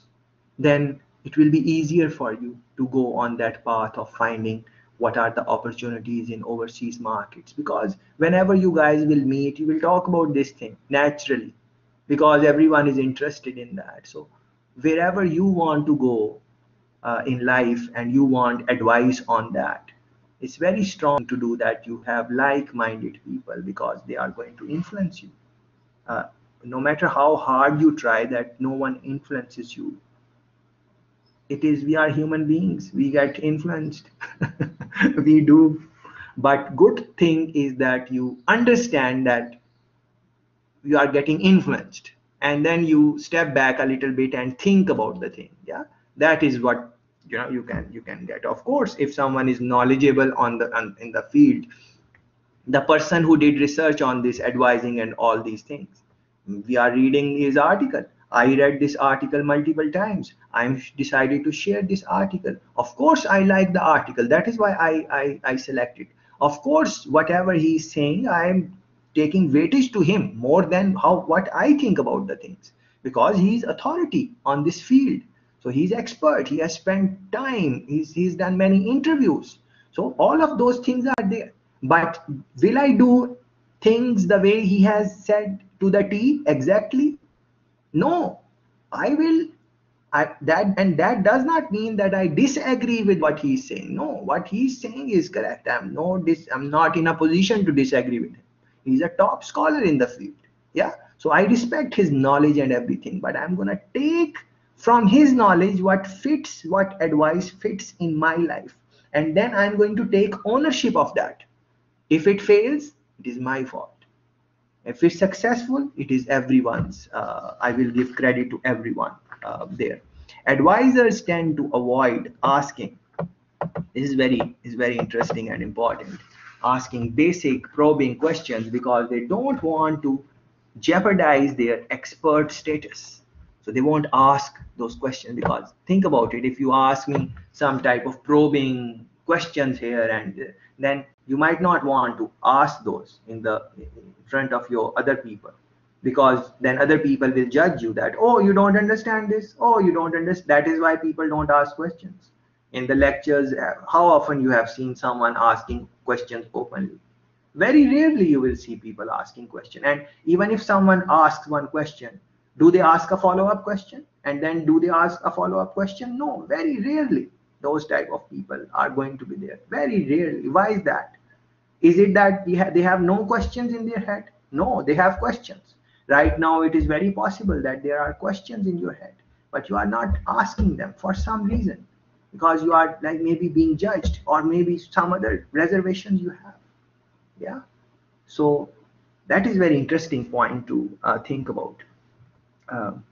Then it will be easier for you to go on that path of finding what are the opportunities in overseas markets. Because whenever you guys will meet you will talk about this thing naturally because everyone is interested in that. So wherever you want to go uh, in life and you want advice on that it's very strong to do that. You have like-minded people because they are going to influence you. Uh, no matter how hard you try that no one influences you it is we are human beings. We get influenced. We do. But good thing is that you understand that you are getting influenced. And then you step back a little bit and think about the thing. Yeah? That is what you know you can you can get. Of course if someone is knowledgeable on the on, in the field the person who did research on this advising and all these things we are reading his article I read this article multiple times. I'm decided to share this article. Of course, I like the article. That is why I, I, I selected. Of course, whatever he's saying, I'm taking weightage to him more than how what I think about the things. because he's authority on this field so he's expert he has spent time he's, he's done many interviews so all of those things are there but will i do things the way he has said to the t exactly no i will I, that and that does not mean that I disagree with what he's saying. No, what he's saying is correct. I'm no dis, I'm not in a position to disagree with him. He's a top scholar in the field. Yeah. So I respect his knowledge and everything, but I'm gonna take from his knowledge what fits, what advice fits in my life, and then I'm going to take ownership of that. If it fails, it is my fault. If it's successful, it is everyone's. Uh, I will give credit to everyone uh, there. Advisors tend to avoid asking. This is very is very interesting and important. Asking basic probing questions because they don't want to jeopardize their expert status. So they won't ask those questions because think about it. If you ask me some type of probing questions here and then you might not want to ask those in the in front of your other people because then other people will judge you that oh you don't understand this. Oh you don't understand that is why people don't ask questions. In the lectures uh, how often you have seen someone asking questions openly? Very rarely you will see people asking question. And even if someone asks one question do they ask a follow-up question? And then do they ask a follow-up question? No very rarely those type of people are going to be there. Very rarely. Why is that is it that they, ha- they have no questions in their head? No they have questions. Right now it is very possible that there are questions in your head but you are not asking them for some reason because you are like maybe being judged or maybe some other reservations you have. Yeah? So that is very interesting point to uh, think about. Um,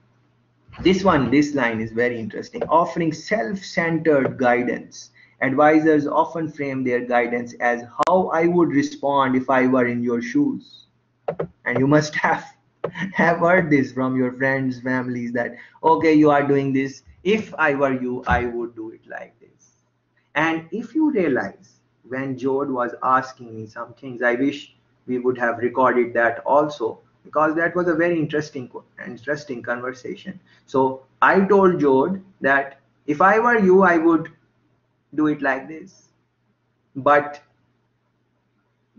this one this line is very interesting. Offering self-centered guidance advisors often frame their guidance as how i would respond if i were in your shoes. And you must have have heard this from your friends families that okay you are doing this. If i were you i would do it like this. And if you realize when Jode was asking me some things i wish we would have recorded that also because that was a very interesting interesting conversation. So i told Jode that if i were you i would do it like this. But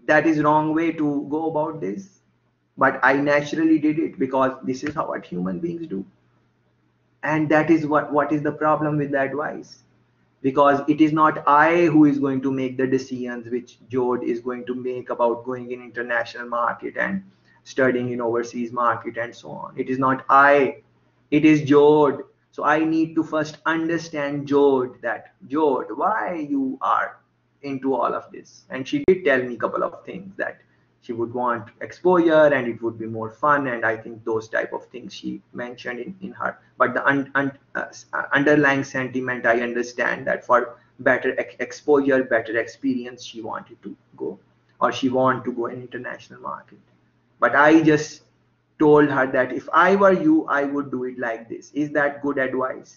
that is wrong way to go about this. But i naturally did it because this is how what human beings do. And that is what what is the problem with the advice. Because it is not i who is going to make the decisions which Jode is going to make about going in international market and studying in overseas market and so on. It is not i. It is Jode so i need to first understand Jode that Jode why you are into all of this? And she did tell me a couple of things that she would want exposure and it would be more fun and i think those type of things she mentioned in, in her. But the un, un, uh, underlying sentiment i understand that for better ex exposure better experience she wanted to go or she want to go in international market. But i just told her that if i were you i would do it like this. Is that good advice?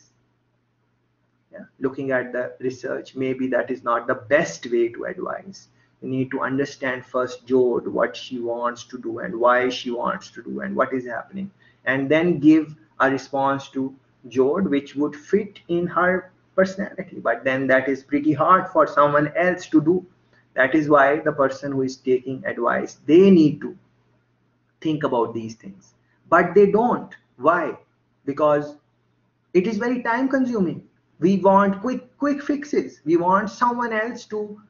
Yeah looking at the research maybe that is not the best way to advise. You need to understand first Jode what she wants to do and why she wants to do and what is happening. And then give a response to Jode which would fit in her personality. But then that is pretty hard for someone else to do. That is why the person who is taking advice they need to think about these things. But they don't. Why? Because it is very time consuming. We want quick quick fixes. We want someone else to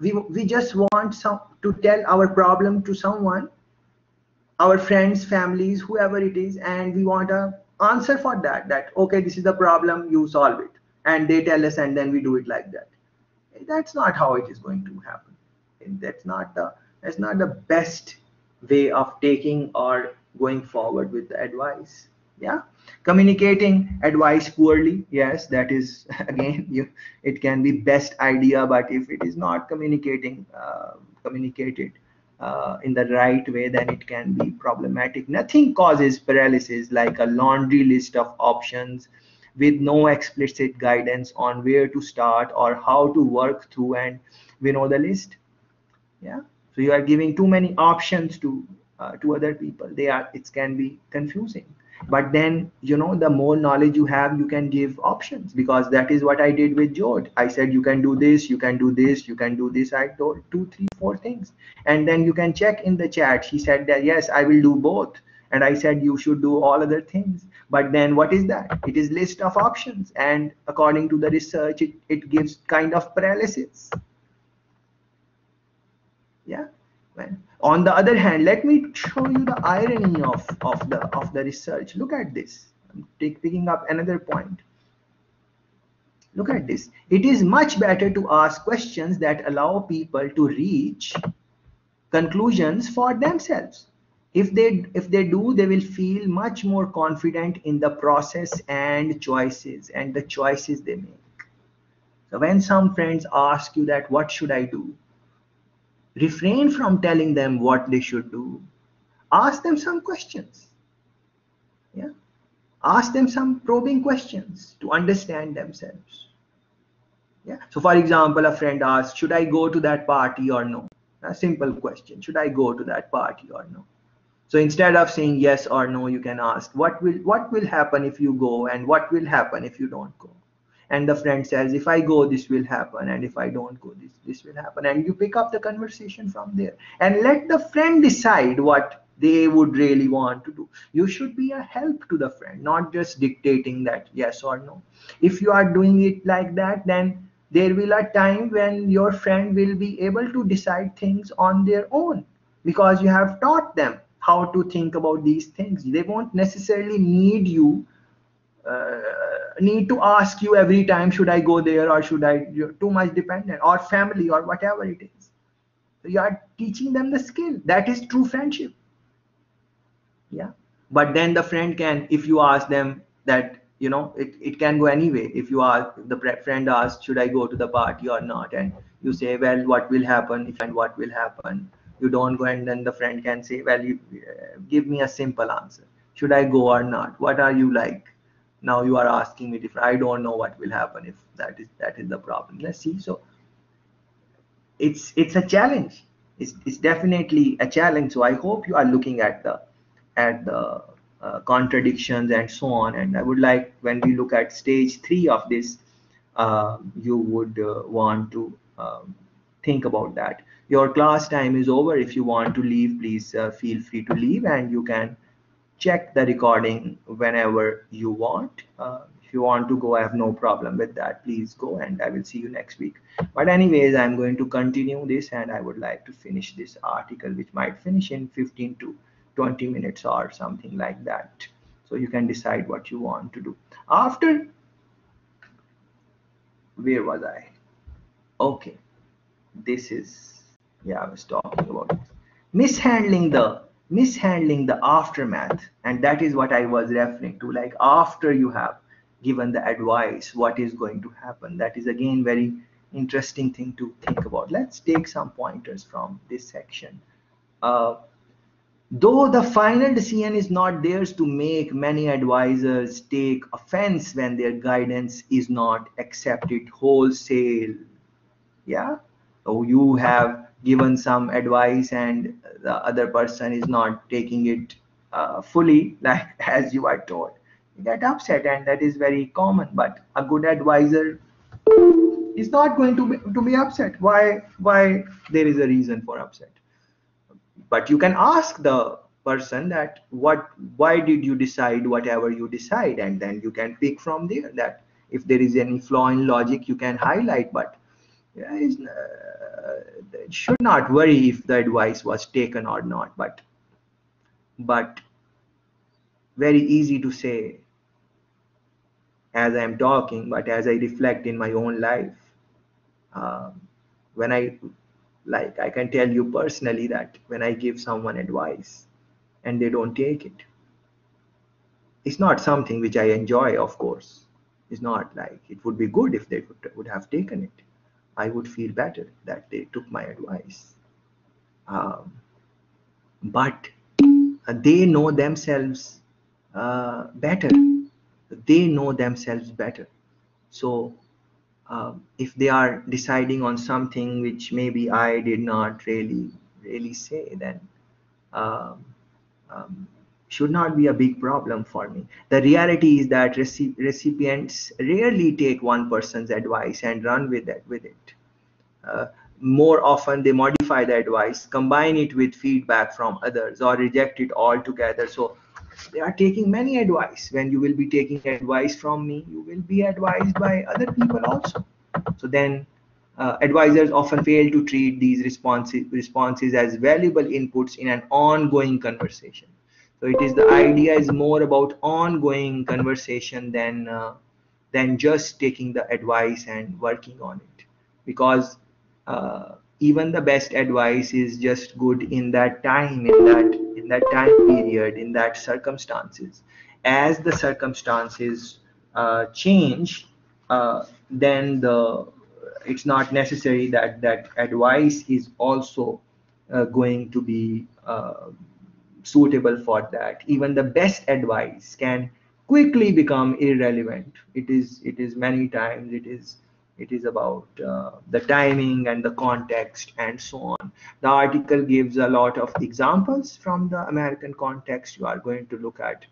we, we just want some to tell our problem to someone our friends families whoever it is and we want a answer for that that okay this is the problem you solve it. And they tell us and then we do it like that. That's not how it is going to happen. That's not the that's not the best way of taking or going forward with the advice. Yeah. Communicating advice poorly yes that is again you it can be best idea but if it is not communicating uh, communicated uh, in the right way then it can be problematic. Nothing causes paralysis like a laundry list of options with no explicit guidance on where to start or how to work through and we know the list. Yeah so you are giving too many options to uh, to other people. They are it can be confusing. But then you know the more knowledge you have you can give options because that is what i did with george. I said you can do this you can do this you can do this. I told two three four things. And then you can check in the chat. She said that yes i will do both. And i said you should do all other things. But then what is that? It is list of options. And according to the research it, it gives kind of paralysis yeah. On the other hand let me show you the irony of of the of the research. Look at this. I'm take, picking up another point. Look at this. It is much better to ask questions that allow people to reach conclusions for themselves. If they if they do they will feel much more confident in the process and choices and the choices they make. So when some friends ask you that what should i do refrain from telling them what they should do. Ask them some questions. Yeah. Ask them some probing questions to understand themselves. Yeah. So for example a friend asks should i go to that party or no? A simple question should i go to that party or no? So instead of saying yes or no you can ask what will what will happen if you go and what will happen if you don't go and the friend says if i go this will happen and if i don't go this this will happen and you pick up the conversation from there. And let the friend decide what they would really want to do. You should be a help to the friend not just dictating that yes or no. If you are doing it like that then there will a time when your friend will be able to decide things on their own because you have taught them how to think about these things. They won't necessarily need you need to ask you every time should i go there or should i you're too much dependent or family or whatever it is. So you are teaching them the skill. That is true friendship. Yeah. But then the friend can if you ask them that you know it, it can go anyway. If you ask the friend asks should i go to the party or not? And you say well what will happen if and what will happen? You don't go and then the friend can say well you uh, give me a simple answer. Should i go or not? What are you like now you are asking me different i don't know what will happen if that is that is the problem. Let's see. So it's it's a challenge. It's, it's definitely a challenge. So i hope you are looking at the at the uh, contradictions and so on. And i would like when we look at stage three of this uh, you would uh, want to um, think about that. Your class time is over. If you want to leave please uh, feel free to leave and you can check the recording whenever you want. Uh, if you want to go, I have no problem with that. Please go and I will see you next week. But anyways, I'm going to continue this and I would like to finish this article, which might finish in 15 to 20 minutes or something like that. So you can decide what you want to do. After, where was I? Okay, this is, yeah, I was talking about mishandling the mishandling the aftermath and that is what i was referring to like after you have given the advice what is going to happen. That is again very interesting thing to think about. Let's take some pointers from this section. Uh, though the final decision is not theirs to make many advisors take offense when their guidance is not accepted wholesale. Yeah? So you have given some advice and the other person is not taking it uh, fully like as you are told. You get upset and that is very common but a good advisor is not going to be, to be upset. Why why there is a reason for upset? But you can ask the person that what why did you decide whatever you decide? And then you can pick from there that if there is any flaw in logic you can highlight but yeah, uh, should not worry if the advice was taken or not but but very easy to say as i'm talking but as i reflect in my own life uh, when i like i can tell you personally that when i give someone advice and they don't take it it's not something which i enjoy of course. It's not like it would be good if they would, would have taken it I would feel better that they took my advice. Um, but uh, they know themselves uh, better. They know themselves better. So uh, if they are deciding on something which maybe I did not really really say, then um, um, should not be a big problem for me. The reality is that recipients rarely take one person's advice and run with it. With it. Uh, more often they modify the advice, combine it with feedback from others or reject it altogether. So they are taking many advice. When you will be taking advice from me, you will be advised by other people also. So then uh, advisors often fail to treat these responses, responses as valuable inputs in an ongoing conversation. So it is the idea is more about ongoing conversation than uh, than just taking the advice and working on it, because uh, even the best advice is just good in that time, in that in that time period, in that circumstances. As the circumstances uh, change, uh, then the it's not necessary that that advice is also uh, going to be uh, suitable for that. Even the best advice can quickly become irrelevant. It is it is many times it is it is about uh, the timing and the context and so on. The article gives a lot of examples from the american context. You are going to look at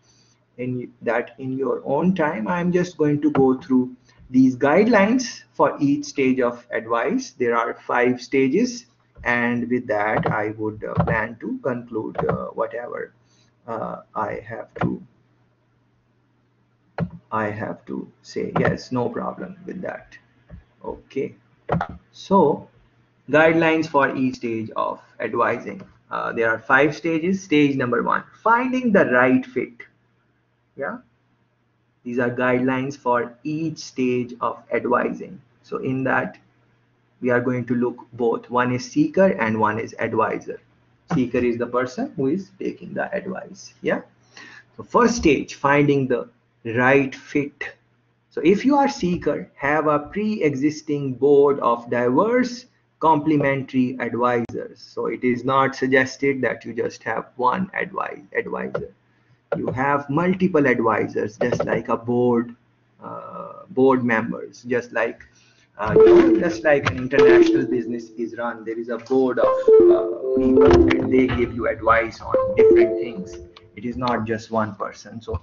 in that in your own time. I'm just going to go through these guidelines for each stage of advice. There are five stages and with that I would uh, plan to conclude uh, whatever uh, I have to I have to say. Yes no problem with that. Okay. So guidelines for each stage of advising. Uh, there are five stages. Stage number one finding the right fit. Yeah? These are guidelines for each stage of advising. So in that, we are going to look both. One is seeker and one is advisor. Seeker is the person who is taking the advice. Yeah. So first stage, finding the right fit. So if you are seeker, have a pre-existing board of diverse complementary advisors. So it is not suggested that you just have one advisor you have multiple advisors just like a board uh, board members just like uh, just like an international business is run. There is a board of uh, people and they give you advice on different things. It is not just one person. So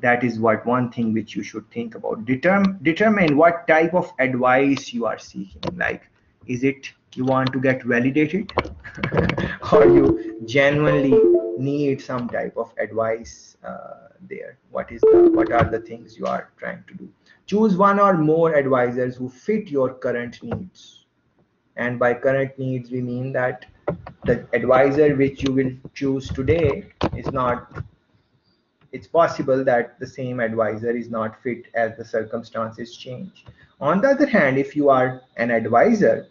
that is what one thing which you should think about. Determine determine what type of advice you are seeking. Like is it you want to get validated? Or you genuinely need some type of advice uh, there? What is the what are the things you are trying to do choose one or more advisors who fit your current needs. And by current needs we mean that the advisor which you will choose today is not it's possible that the same advisor is not fit as the circumstances change. On the other hand if you are an advisor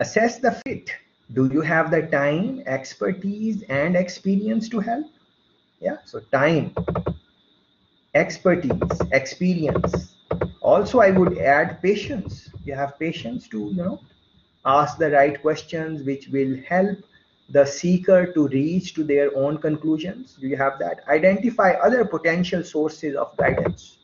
assess the fit. Do you have the time expertise and experience to help? Yeah so time expertise experience. Also i would add patience. You have patience to you know ask the right questions which will help the seeker to reach to their own conclusions. Do you have that. Identify other potential sources of guidance.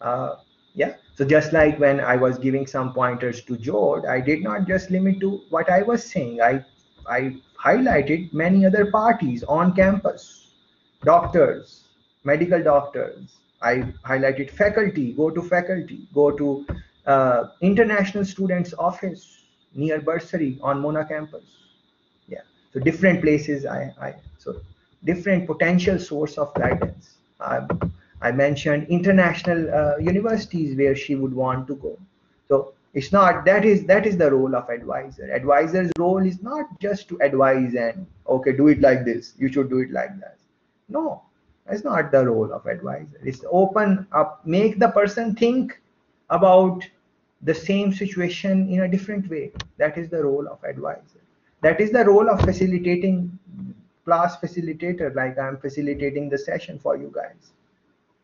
Uh, yeah. So just like when i was giving some pointers to Jord, i did not just limit to what i was saying. I i highlighted many other parties on campus doctors medical doctors i highlighted faculty go to faculty go to uh, international students office near bursary on mona campus yeah so different places i i so different potential source of guidance um, I mentioned international uh, universities where she would want to go. So it's not that is that is the role of advisor. Advisor's role is not just to advise and okay, do it like this. You should do it like that. No, that's not the role of advisor. It's open up, make the person think about the same situation in a different way. That is the role of advisor. That is the role of facilitating class facilitator, like I'm facilitating the session for you guys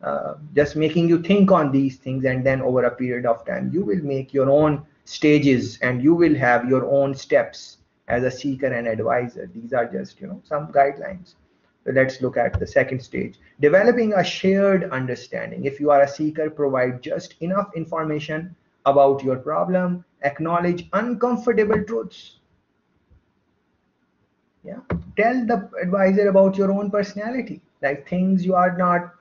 uh, just making you think on these things and then over a period of time you will make your own stages and you will have your own steps as a seeker and advisor these are just you know some guidelines let's look at the second stage. Developing a shared understanding. If you are a seeker provide just enough information about your problem. Acknowledge uncomfortable truths. Yeah. Tell the advisor about your own personality. Like things you are not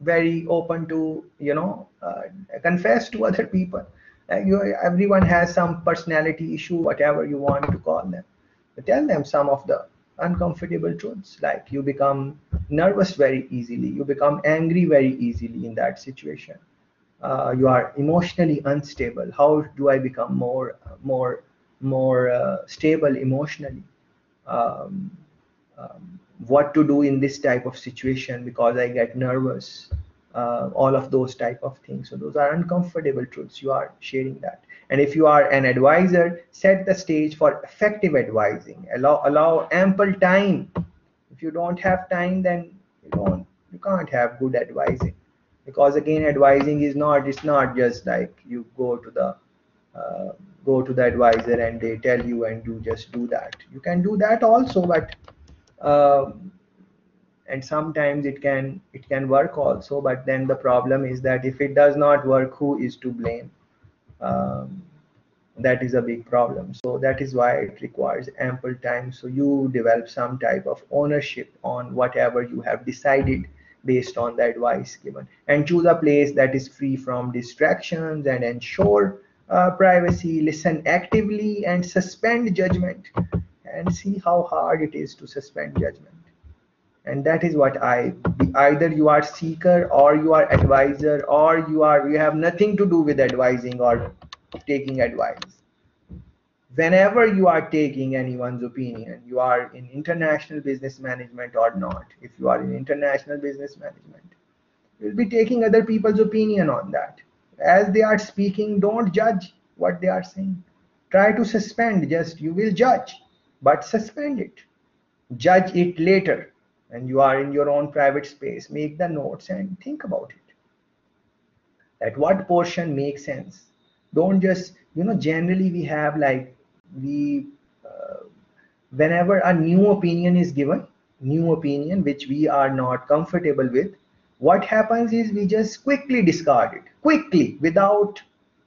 very open to you know uh, confess to other people. Like you everyone has some personality issue whatever you want to call them. But tell them some of the uncomfortable truths like you become nervous very easily you become angry very easily in that situation uh, you are emotionally unstable how do i become more more more uh, stable emotionally um, um, what to do in this type of situation because I get nervous, uh, all of those type of things. So those are uncomfortable truths. You are sharing that. And if you are an advisor, set the stage for effective advising. Allow allow ample time. If you don't have time, then you don't you can't have good advising. Because again, advising is not it's not just like you go to the uh, go to the advisor and they tell you and you just do that. You can do that also, but um, and sometimes it can it can work also but then the problem is that if it does not work who is to blame um, that is a big problem. So that is why it requires ample time. So you develop some type of ownership on whatever you have decided based on the advice given. And choose a place that is free from distractions and ensure uh, privacy listen actively and suspend judgment and see how hard it is to suspend judgment and that is what i either you are seeker or you are advisor or you are you have nothing to do with advising or taking advice. Whenever you are taking anyone's opinion you are in international business management or not if you are in international business management you'll be taking other people's opinion on that. As they are speaking don't judge what they are saying. Try to suspend just you will judge but suspend it. Judge it later and you are in your own private space make the notes and think about it. That what portion makes sense. Don't just you know generally we have like we uh, whenever a new opinion is given new opinion which we are not comfortable with what happens is we just quickly discard it quickly without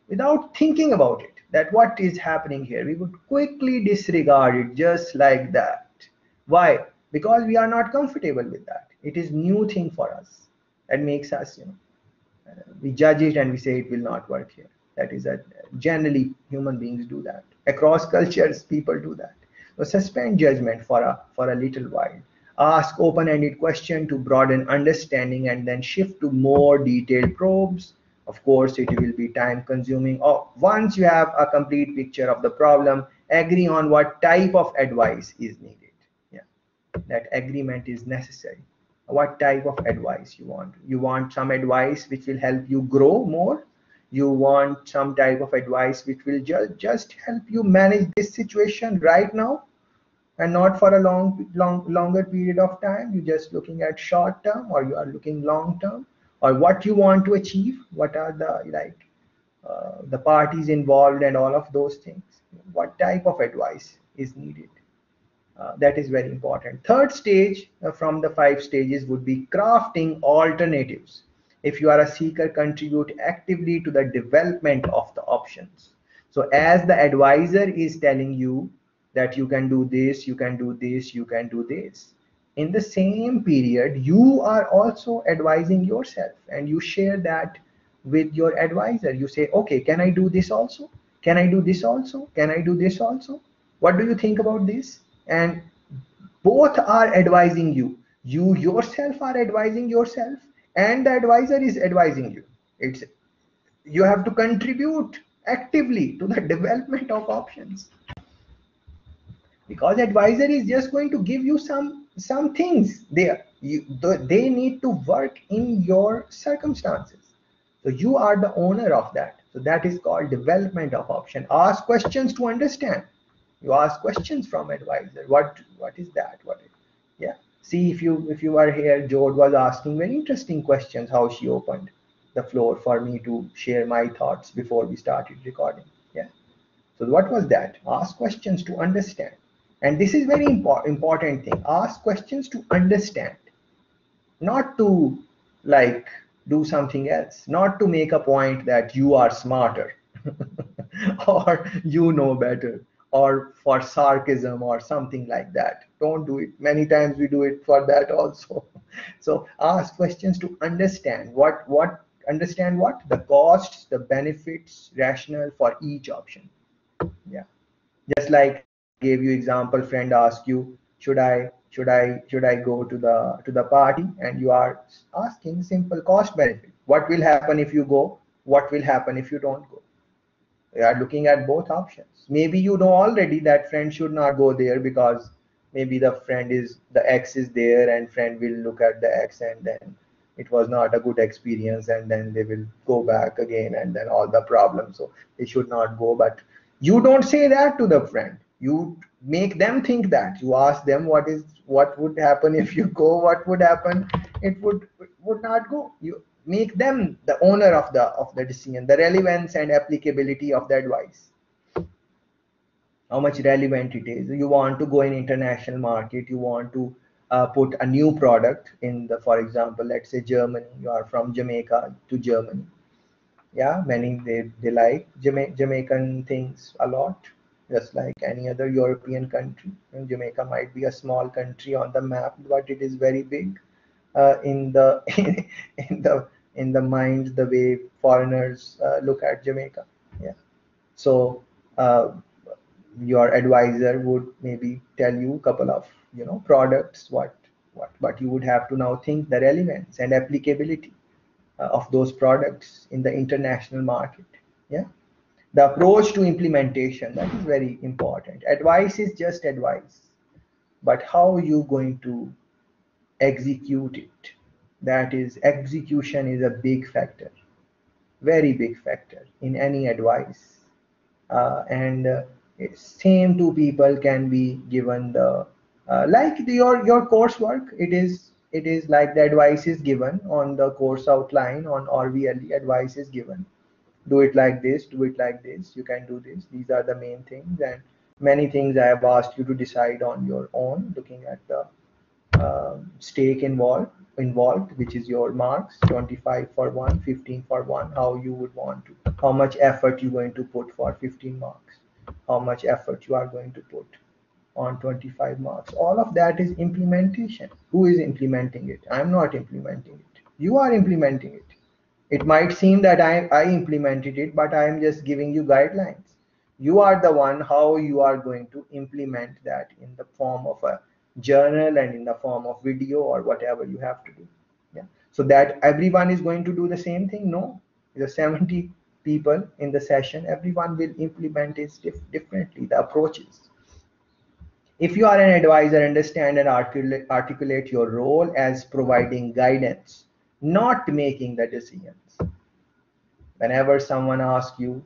without thinking about it that what is happening here. We would quickly disregard it just like that. Why because we are not comfortable with that. It is new thing for us. That makes us you know uh, we judge it and we say it will not work here. That is that generally human beings do that. Across cultures people do that. So suspend judgment for a for a little while. Ask open-ended question to broaden understanding and then shift to more detailed probes. Of course it will be time consuming oh, once you have a complete picture of the problem agree on what type of advice is needed that agreement is necessary. What type of advice you want? You want some advice which will help you grow more? You want some type of advice which will ju just help you manage this situation right now? And not for a long long longer period of time? You're just looking at short term or you are looking long term? Or what you want to achieve? What are the like uh, the parties involved and all of those things? What type of advice is needed uh, that is very important. Third stage uh, from the five stages would be crafting alternatives. If you are a seeker contribute actively to the development of the options. So as the advisor is telling you that you can do this you can do this you can do this in the same period you are also advising yourself and you share that with your advisor. You say okay can i do this also? Can i do this also? Can i do this also? What do you think about this and both are advising you. You yourself are advising yourself and the advisor is advising you. It's you have to contribute actively to the development of options. Because advisor is just going to give you some some things. There you they need to work in your circumstances. So you are the owner of that. So that is called development of option. Ask questions to understand you ask questions from advisor. What what is that? What is, yeah. See if you if you are here Jode was asking very interesting questions how she opened the floor for me to share my thoughts before we started recording yeah. So what was that? Ask questions to understand. And this is very important important thing. Ask questions to understand. Not to like do something else. Not to make a point that you are smarter or you know better or for sarcasm or something like that. Don't do it. Many times we do it for that also. So ask questions to understand what what understand what? The costs the benefits rational for each option. Yeah. Just like gave you example friend ask you should i should i should i go to the to the party? And you are asking simple cost benefit. What will happen if you go? What will happen if you don't go you are looking at both options. Maybe you know already that friend should not go there because maybe the friend is the x is there and friend will look at the x and then it was not a good experience and then they will go back again and then all the problems. So they should not go. But you don't say that to the friend. You make them think that. You ask them what is what would happen if you go what would happen. It would would not go. You make them the owner of the of the decision the relevance and applicability of the advice. How much relevant it is. You want to go in international market you want to uh, put a new product in the for example let's say germany. You are from jamaica to germany. Yeah many they, they like Jama- jamaican things a lot just like any other european country. And jamaica might be a small country on the map but it is very big uh, in the in the in the mind the way foreigners uh, look at Jamaica. Yeah. So uh, your advisor would maybe tell you a couple of you know products what what but you would have to now think the relevance and applicability uh, of those products in the international market. Yeah. The approach to implementation that is very important. Advice is just advice, but how are you going to execute it that is execution is a big factor very big factor in any advice. Uh, and uh, same two people can be given the uh, like the, your your coursework. It is it is like the advice is given on the course outline on OurVLE advice is given. Do it like this do it like this you can do this. These are the main things and many things I have asked you to decide on your own looking at the uh, stake involved involved which is your marks 25 for one 15 for one how you would want to how much effort you're going to put for 15 marks how much effort you are going to put on 25 marks. All of that is implementation. Who is implementing it? I'm not implementing it. You are implementing it. It might seem that i, I implemented it but i am just giving you guidelines. You are the one how you are going to implement that in the form of a journal and in the form of video or whatever you have to do. Yeah. So that everyone is going to do the same thing? No. The 70 people in the session everyone will implement it dif differently the approaches. If you are an advisor understand and articulate, articulate your role as providing guidance not making the decisions. Whenever someone asks you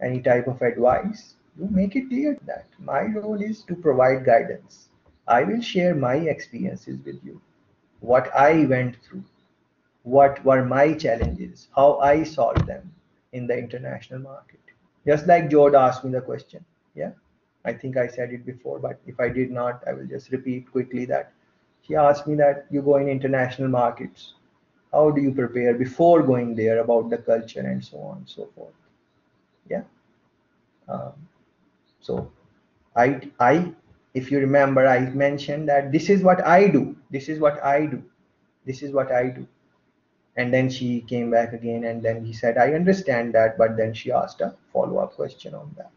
any type of advice you make it clear that my role is to provide guidance I will share my experiences with you, what I went through, what were my challenges, how I solved them in the international market. Just like Jode asked me the question. Yeah, I think I said it before, but if I did not, I will just repeat quickly that he asked me that you go in international markets. How do you prepare before going there about the culture and so on and so forth? Yeah. Um, so I, I if you remember i mentioned that this is what i do. This is what i do. This is what i do. And then she came back again and then he said i understand that but then she asked a follow-up question on that.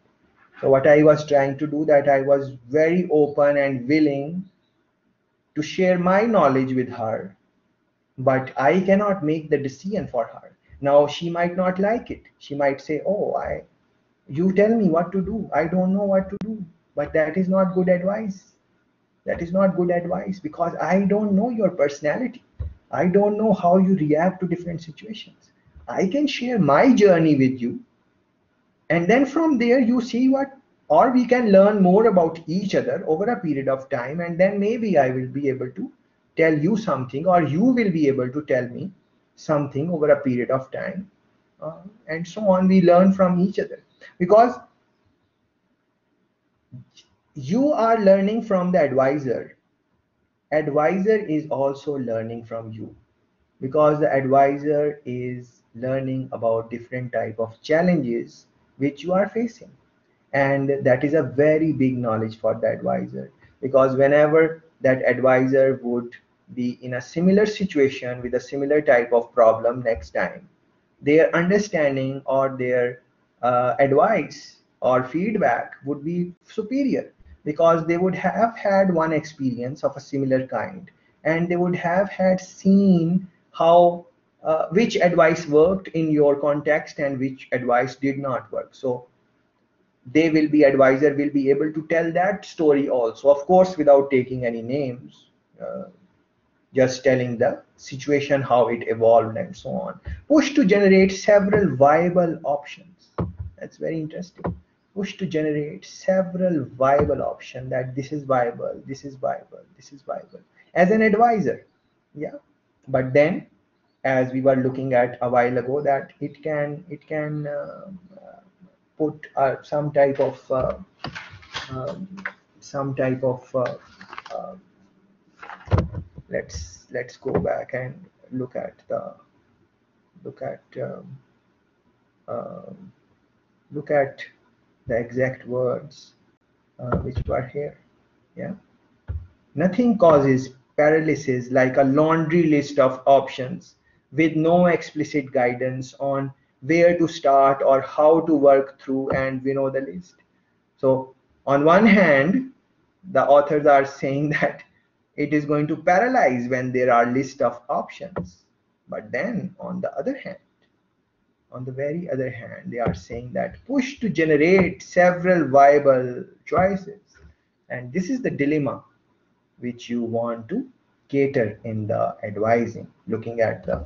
So what i was trying to do that i was very open and willing to share my knowledge with her but i cannot make the decision for her. Now she might not like it. She might say oh i you tell me what to do. I don't know what to do but that is not good advice. That is not good advice because i don't know your personality. I don't know how you react to different situations. I can share my journey with you. And then from there you see what or we can learn more about each other over a period of time. And then maybe i will be able to tell you something or you will be able to tell me something over a period of time. Uh, and so on. We learn from each other. Because you are learning from the advisor. Advisor is also learning from you. Because the advisor is learning about different type of challenges which you are facing. And that is a very big knowledge for the advisor. Because whenever that advisor would be in a similar situation with a similar type of problem next time their understanding or their uh, advice or feedback would be superior because they would have had one experience of a similar kind and they would have had seen how uh, which advice worked in your context and which advice did not work. So they will be advisor will be able to tell that story also of course without taking any names uh, just telling the situation how it evolved and so on. Push to generate several viable options. That's very interesting push to generate several viable options that this is viable this is viable this is viable. As an advisor yeah. But then as we were looking at a while ago that it can it can uh, put uh, some type of uh, um, some type of uh, uh, let's let's go back and look at the look at um, um look at the exact words uh, which were here. Yeah. Nothing causes paralysis like a laundry list of options with no explicit guidance on where to start or how to work through and we know the list. So on one hand the authors are saying that it is going to paralyze when there are list of options. But then on the other hand on the very other hand they are saying that push to generate several viable choices and this is the dilemma which you want to cater in the advising looking at the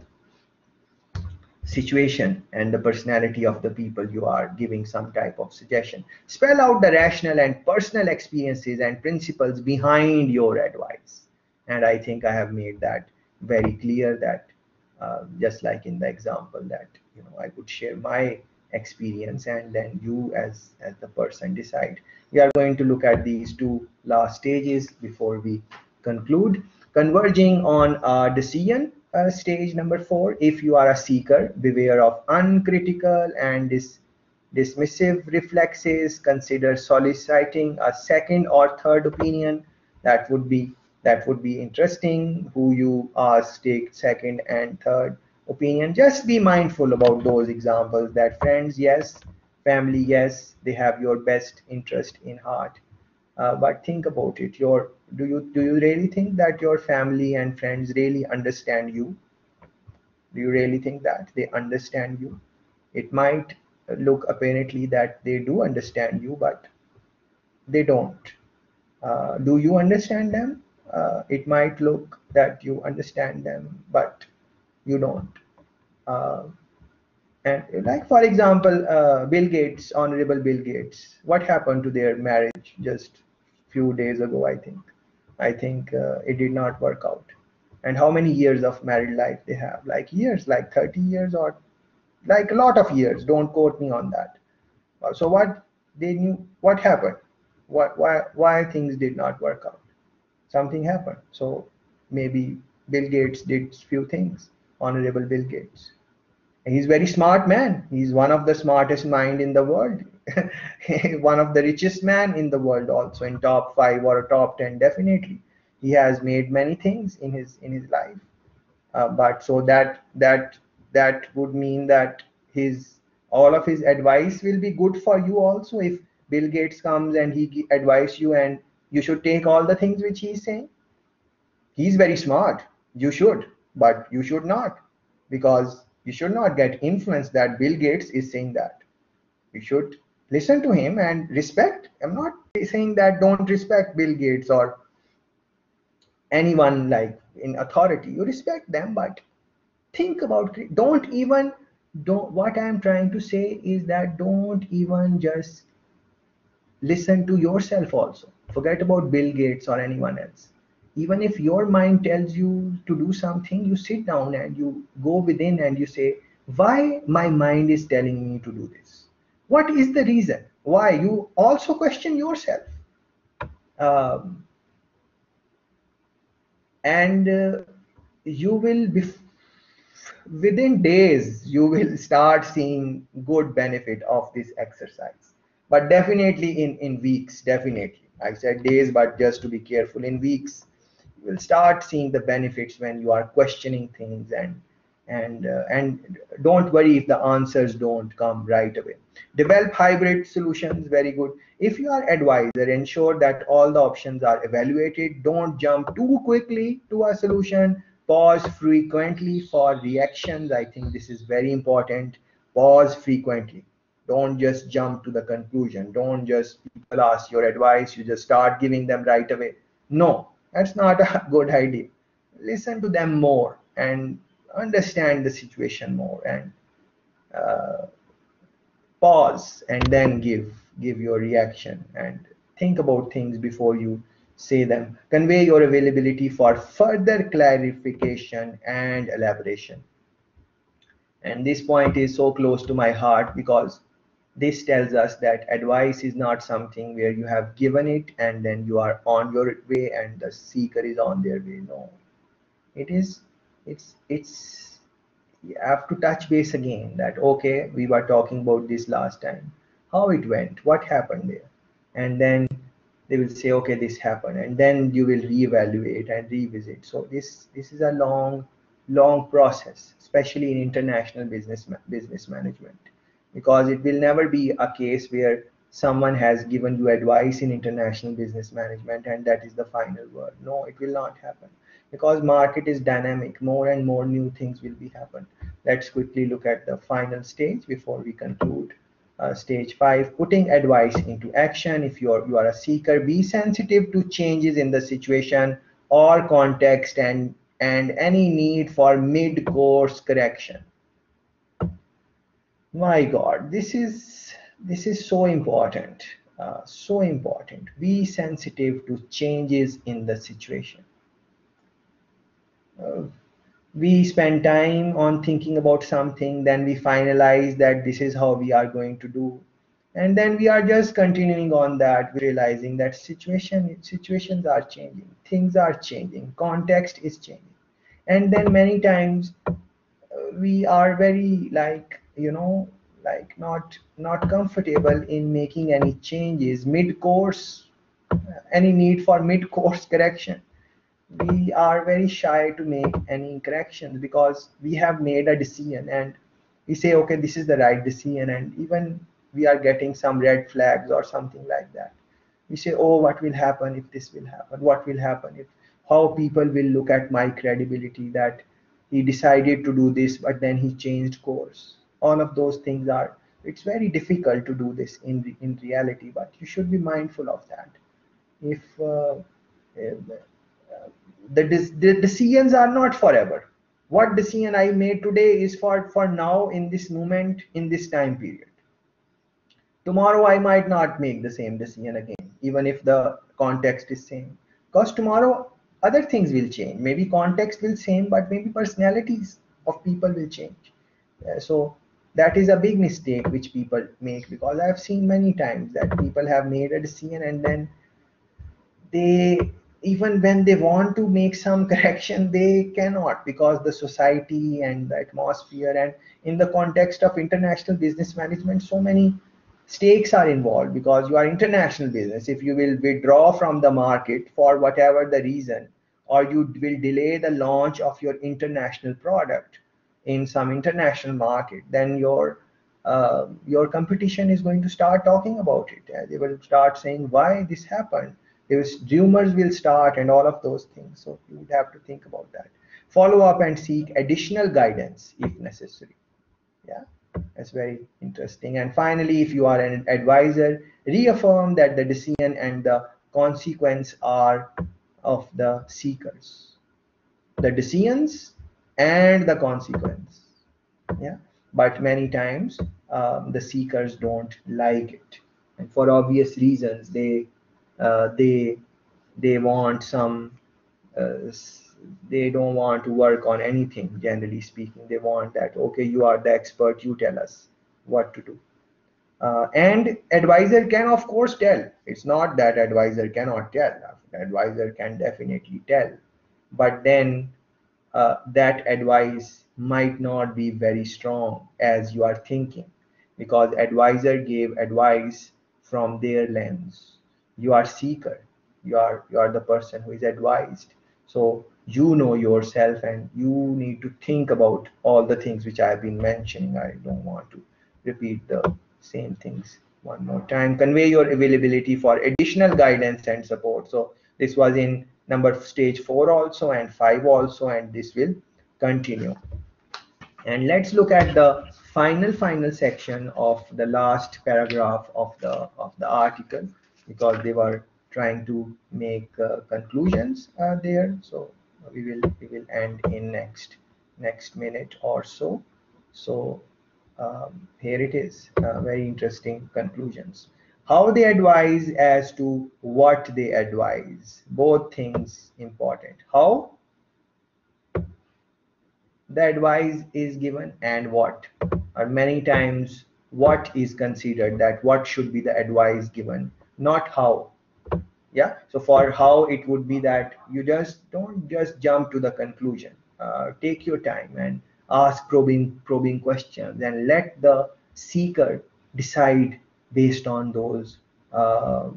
situation and the personality of the people you are giving some type of suggestion. Spell out the rational and personal experiences and principles behind your advice. And I think I have made that very clear that uh, just like in the example that you know I could share my experience and then you as as the person decide. We are going to look at these two last stages before we conclude. Converging on a decision uh, stage number four, if you are a seeker, beware of uncritical and dis dismissive reflexes. Consider soliciting a second or third opinion. That would be that would be interesting. Who you ask, take second and third opinion. Just be mindful about those examples. That friends, yes, family, yes, they have your best interest in heart. Uh, but think about it. Your do you do you really think that your family and friends really understand you do you really think that they understand you it might look apparently that they do understand you but they don't uh, do you understand them uh, it might look that you understand them but you don't uh, and like for example uh, bill gates honorable bill gates what happened to their marriage just few days ago i think I think uh, it did not work out. And how many years of married life they have? Like years, like 30 years or like a lot of years. Don't quote me on that. Uh, so what they knew, what happened? What, why, why things did not work out? Something happened. So maybe Bill Gates did few things. Honorable Bill Gates. He's very smart man. He's one of the smartest mind in the world. one of the richest man in the world also in top 5 or top 10 definitely he has made many things in his in his life uh, but so that that that would mean that his all of his advice will be good for you also if bill gates comes and he advise you and you should take all the things which he's saying he's very smart you should but you should not because you should not get influenced that bill gates is saying that. You should listen to him and respect. I'm not saying that don't respect bill gates or anyone like in authority. You respect them but think about don't even don't what i'm trying to say is that don't even just listen to yourself also. Forget about bill gates or anyone else even if your mind tells you to do something you sit down and you go within and you say why my mind is telling me to do this? What is the reason why? You also question yourself. Um, and uh, you will be within days you will start seeing good benefit of this exercise. But definitely in in weeks definitely. I said days but just to be careful in weeks will start seeing the benefits when you are questioning things and and uh, and don't worry if the answers don't come right away. Develop hybrid solutions very good. If you are advisor ensure that all the options are evaluated. Don't jump too quickly to a solution. Pause frequently for reactions. I think this is very important. Pause frequently. Don't just jump to the conclusion. Don't just people ask your advice. You just start giving them right away. No that's not a good idea. Listen to them more and understand the situation more and uh, pause and then give give your reaction and think about things before you say them. Convey your availability for further clarification and elaboration. And this point is so close to my heart because this tells us that advice is not something where you have given it and then you are on your way and the seeker is on their way. No. It is it's it's you have to touch base again that okay we were talking about this last time. How it went? What happened there? And then they will say okay this happened. And then you will reevaluate and revisit. So this this is a long long process especially in international business business management because it will never be a case where someone has given you advice in international business management and that is the final word. No it will not happen. Because market is dynamic more and more new things will be happen. Let's quickly look at the final stage before we conclude uh, stage five putting advice into action. If you are you are a seeker be sensitive to changes in the situation or context and and any need for mid-course correction my god this is this is so important uh, so important. Be sensitive to changes in the situation. Uh, we spend time on thinking about something then we finalize that this is how we are going to do. And then we are just continuing on that realizing that situation situations are changing things are changing context is changing. And then many times uh, we are very like you know like not not comfortable in making any changes. Mid course uh, any need for mid course correction. We are very shy to make any corrections because we have made a decision and we say okay this is the right decision and even we are getting some red flags or something like that. We say oh what will happen if this will happen? What will happen if how people will look at my credibility that he decided to do this but then he changed course all of those things are it's very difficult to do this in in reality but you should be mindful of that. If uh, uh, the, the decisions are not forever. What decision i made today is for for now in this moment in this time period. Tomorrow i might not make the same decision again even if the context is same. Because tomorrow other things will change. Maybe context will same but maybe personalities of people will change. Uh, so that is a big mistake which people make because i've seen many times that people have made a decision and then they even when they want to make some correction they cannot because the society and the atmosphere and in the context of international business management so many stakes are involved because you are international business. If you will withdraw from the market for whatever the reason or you will delay the launch of your international product in some international market, then your uh, your competition is going to start talking about it. Uh, they will start saying why this happened. There's rumors will start and all of those things. So you would have to think about that. Follow up and seek additional guidance if necessary. Yeah, that's very interesting. And finally, if you are an advisor, reaffirm that the decision and the consequence are of the seekers. The decisions and the consequence. Yeah. But many times um, the seekers don't like it. And for obvious reasons they uh, they they want some uh, they don't want to work on anything generally speaking. They want that okay you are the expert you tell us what to do. Uh, and advisor can of course tell. It's not that advisor cannot tell. Advisor can definitely tell. But then uh, that advice might not be very strong as you are thinking because advisor gave advice from their lens. You are seeker. You are you are the person who is advised. So you know yourself and you need to think about all the things which I have been mentioning. I don't want to repeat the same things one more time. Convey your availability for additional guidance and support. So this was in number stage four also and five also, and this will continue. And let's look at the final final section of the last paragraph of the of the article because they were trying to make uh, conclusions uh, there. So we will we will end in next next minute or so so um, here it is uh, very interesting conclusions how they advise as to what they advise. Both things important. How? The advice is given and what? Or many times what is considered that what should be the advice given not how. Yeah? So for how it would be that you just don't just jump to the conclusion. Uh, take your time and ask probing probing questions and let the seeker decide based on those uh,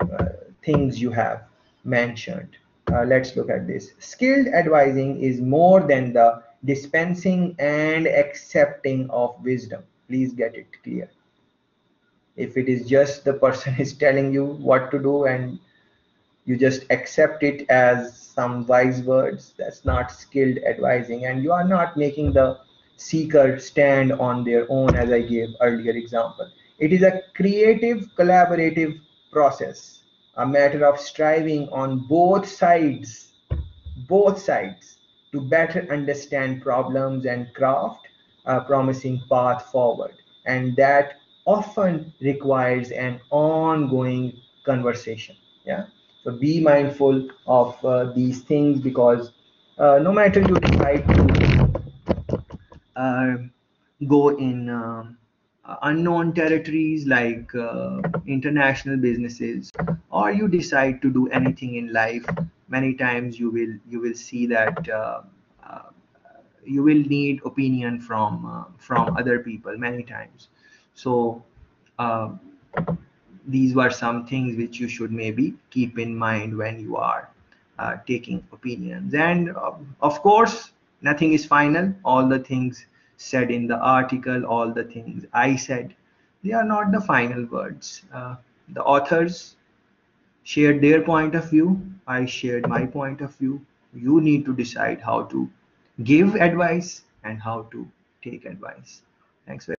uh, things you have mentioned. Uh, let's look at this. Skilled advising is more than the dispensing and accepting of wisdom. Please get it clear. If it is just the person is telling you what to do and you just accept it as some wise words that's not skilled advising. And you are not making the seeker stand on their own as i gave earlier example it is a creative collaborative process a matter of striving on both sides both sides to better understand problems and craft a promising path forward. And that often requires an ongoing conversation yeah? So be mindful of uh, these things because uh, no matter you decide to uh, go in um, unknown territories like uh, international businesses or you decide to do anything in life many times you will you will see that uh, uh, you will need opinion from from other people many times. So these were some things which you should maybe keep in mind when you are uh, taking opinions. And uh, of course nothing is final. All the things said in the article all the things i said they are not the final words. Uh, the authors shared their point of view i shared my point of view. You need to decide how to give advice and how to take advice. Thanks very